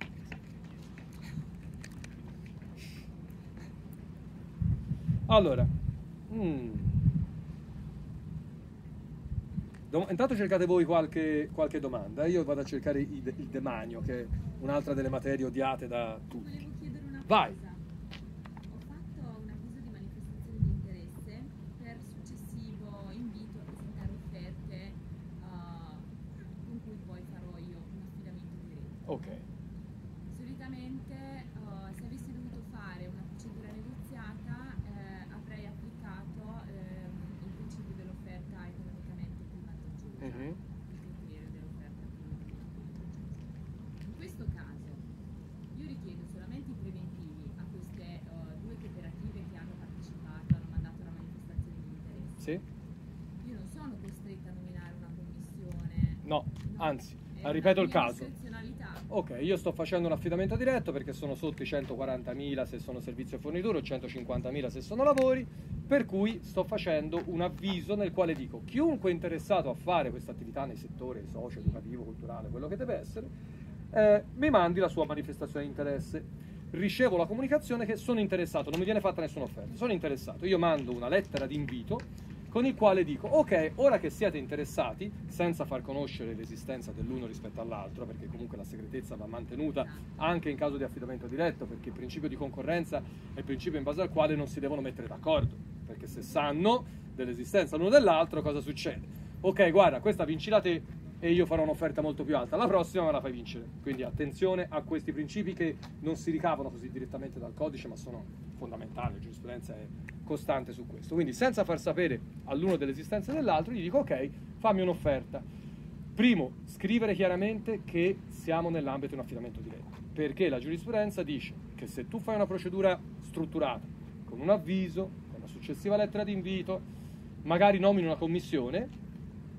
Allora, mm. Dom- intanto cercate voi qualche, qualche domanda, io vado a cercare il, il demanio, che è un'altra delle materie odiate da tutti. Volevo chiedere una Vai. cosa. Ho fatto un avviso di manifestazione di interesse per successivo invito a presentare offerte eh, con cui poi farò io un affidamento diretto. Ok, Solitamente eh, se avessi dovuto fare una procedura negoziata eh, avrei applicato ehm, il principio dell'offerta economicamente più vantaggiosa, Mhm. il criterio dell'offerta più vantaggiosa. In questo caso io richiedo solamente i preventivi a queste eh, due cooperative che hanno partecipato, hanno mandato la manifestazione di interesse. sì? Io non sono costretta a nominare una commissione. No, anzi, È ah, ripeto il caso. Ok, io sto facendo un affidamento diretto perché sono sotto i 140.000 se sono servizio e fornitura o 150.000 se sono lavori, per cui sto facendo un avviso nel quale dico chiunque è interessato a fare questa attività nel settore socio, educativo, culturale, quello che deve essere, eh, mi mandi la sua manifestazione di interesse. Ricevo la comunicazione che sono interessato, non mi viene fatta nessuna offerta, sono interessato. Io mando una lettera di invito con il quale dico ok, ora che siete interessati, senza far conoscere l'esistenza dell'uno rispetto all'altro, perché comunque la segretezza va mantenuta anche in caso di affidamento diretto, perché il principio di concorrenza è il principio in base al quale non si devono mettere d'accordo, perché se sanno dell'esistenza l'uno dell'altro cosa succede? Ok, guarda, questa vincila te e io farò un'offerta molto più alta, la prossima me la fai vincere. Quindi attenzione a questi principi che non si ricavano così direttamente dal codice, ma sono fondamentali, la giurisprudenza è costante su questo. Quindi senza far sapere all'uno dell'esistenza dell'altro, gli dico ok, fammi un'offerta. Primo, scrivere chiaramente che siamo nell'ambito di un affidamento diretto, perché la giurisprudenza dice che se tu fai una procedura strutturata, con un avviso, con una successiva lettera di invito, magari nomini una commissione,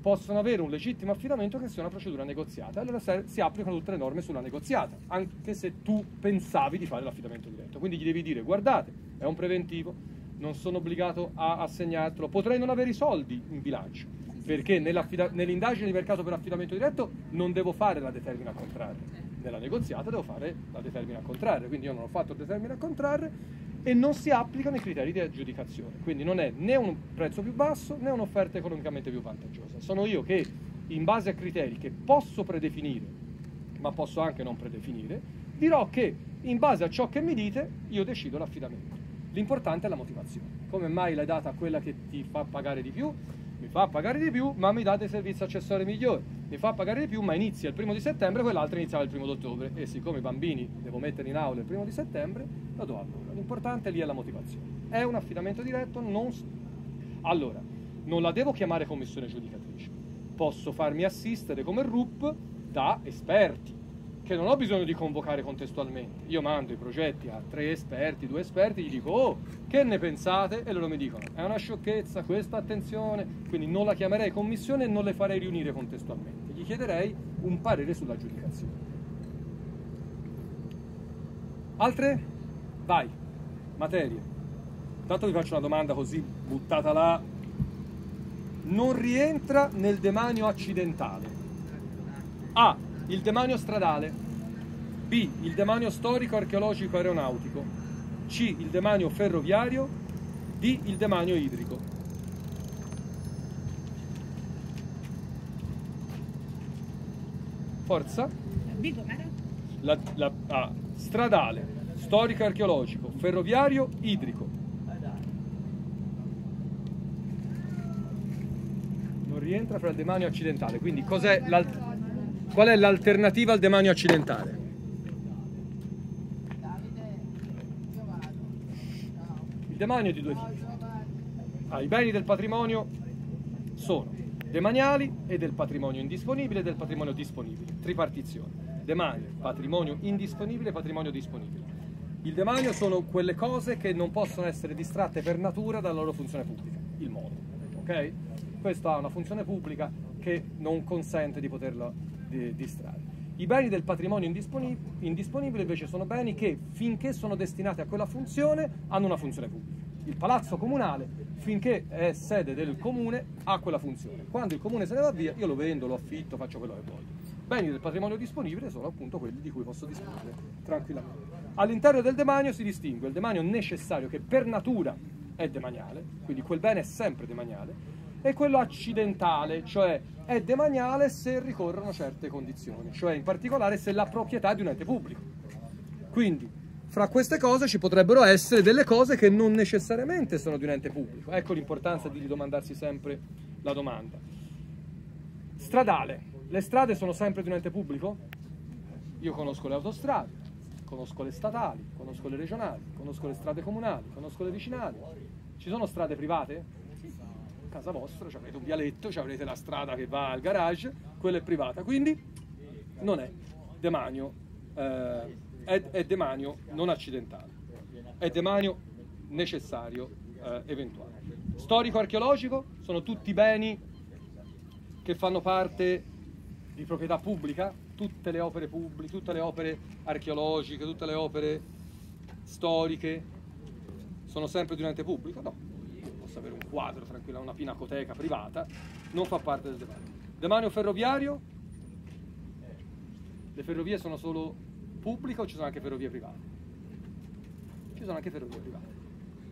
possono avere un legittimo affidamento che sia una procedura negoziata. Allora si applicano tutte le norme sulla negoziata, anche se tu pensavi di fare l'affidamento diretto. Quindi gli devi dire, guardate, è un preventivo, non sono obbligato a assegnartelo, potrei non avere i soldi in bilancio, perché nell'indagine di mercato per affidamento diretto non devo fare la determina contraria, nella negoziata devo fare la determina contraria, quindi io non ho fatto determina contraria e non si applicano i criteri di aggiudicazione, quindi non è né un prezzo più basso né un'offerta economicamente più vantaggiosa. Sono io che in base a criteri che posso predefinire, ma posso anche non predefinire, dirò che in base a ciò che mi dite io decido l'affidamento. L'importante è la motivazione. Come mai l'hai data a quella che ti fa pagare di più? Mi fa pagare di più, ma mi dà dei servizi accessori migliori. Mi fa pagare di più, ma inizia il primo di settembre, quell'altra iniziava il primo d'ottobre. E siccome i bambini devo mettere in aula il primo di settembre, lo do a loro. L'importante lì è la motivazione. È un affidamento diretto, non... Allora, non la devo chiamare commissione giudicatrice. Posso farmi assistere come RUP da esperti che non ho bisogno di convocare contestualmente. Io mando i progetti a tre esperti, due esperti, gli dico, oh, che ne pensate? E loro mi dicono, è una sciocchezza, questa attenzione, quindi non la chiamerei commissione e non le farei riunire contestualmente. Gli chiederei un parere sull'aggiudicazione. Altre? Vai, materie. Intanto vi faccio una domanda così, buttata là. Non rientra nel demanio accidentale. A. Il demanio stradale. B. Il demanio storico, archeologico, aeronautico. C. Il demanio ferroviario. D. Il demanio idrico. Forza. B com'era? La, la, A. Stradale, storico, archeologico, ferroviario, idrico. Non rientra fra il demanio accidentale, quindi cos'è l'al- qual è l'alternativa al demanio accidentale? Il demanio è di due tipi. Ah, I beni del patrimonio sono demaniali e del patrimonio indisponibile e del patrimonio disponibile. Tripartizione. Demanio, patrimonio indisponibile e patrimonio disponibile. Il demanio sono quelle cose che non possono essere distratte per natura dalla loro funzione pubblica, il modo. Ok? Questo ha una funzione pubblica che non consente di poterlo di- distrarre. I beni del patrimonio indisponib- indisponibile invece sono beni che finché sono destinati a quella funzione hanno una funzione pubblica. Il palazzo comunale, finché è sede del comune, ha quella funzione. Quando il comune se ne va via, io lo vendo, lo affitto, faccio quello che voglio. Beni del patrimonio disponibile sono appunto quelli di cui posso disporre tranquillamente. All'interno del demanio si distingue il demanio necessario che per natura è demaniale, quindi quel bene è sempre demaniale, e quello accidentale, cioè è demaniale se ricorrono certe condizioni, cioè in particolare se la proprietà è di un ente pubblico. Quindi, fra queste cose ci potrebbero essere delle cose che non necessariamente sono di un ente pubblico. Ecco l'importanza di domandarsi sempre la domanda. Stradale. Le strade sono sempre di un ente pubblico? Io conosco le autostrade, conosco le statali, conosco le regionali, conosco le strade comunali, conosco le vicinali. Ci sono strade private? Casa vostra cioè avete un vialetto, cioè avrete la strada che va al garage, quella è privata, quindi non è demanio, eh, è, è demanio non accidentale, è demanio necessario eh, eventuale. Storico-archeologico sono tutti beni che fanno parte di proprietà pubblica, tutte le opere pubbliche, tutte le opere archeologiche, tutte le opere storiche sono sempre di un ente pubblico? No, io posso avere un quadro tranquilla, una pinacoteca privata, non fa parte del demanio. Demanio ferroviario? Le ferrovie sono solo pubbliche o ci sono anche ferrovie private? Ci sono anche ferrovie private.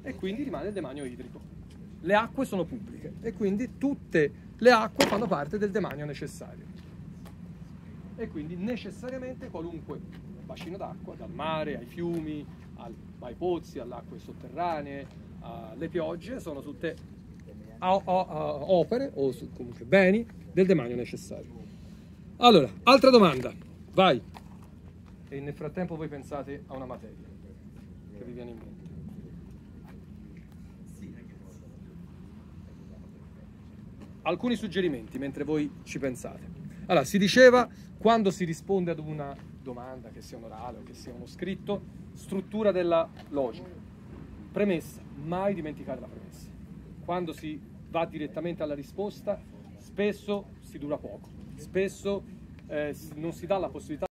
E quindi rimane il demanio idrico. Le acque sono pubbliche e quindi tutte le acque fanno parte del demanio necessario. E quindi necessariamente qualunque bacino d'acqua, dal mare ai fiumi, ai pozzi, alle acque sotterranee, alle piogge, sono tutte o- o- o- opere o comunque beni del demanio necessario. Allora, altra domanda, vai. E nel frattempo voi pensate a una materia che vi viene in mente. Alcuni suggerimenti mentre voi ci pensate. Allora, si diceva quando si risponde ad una domanda, che sia un orale o che sia uno scritto, struttura della logica. Premessa, mai dimenticare la premessa. Quando si va direttamente alla risposta, spesso si dura poco, spesso eh, non si dà la possibilità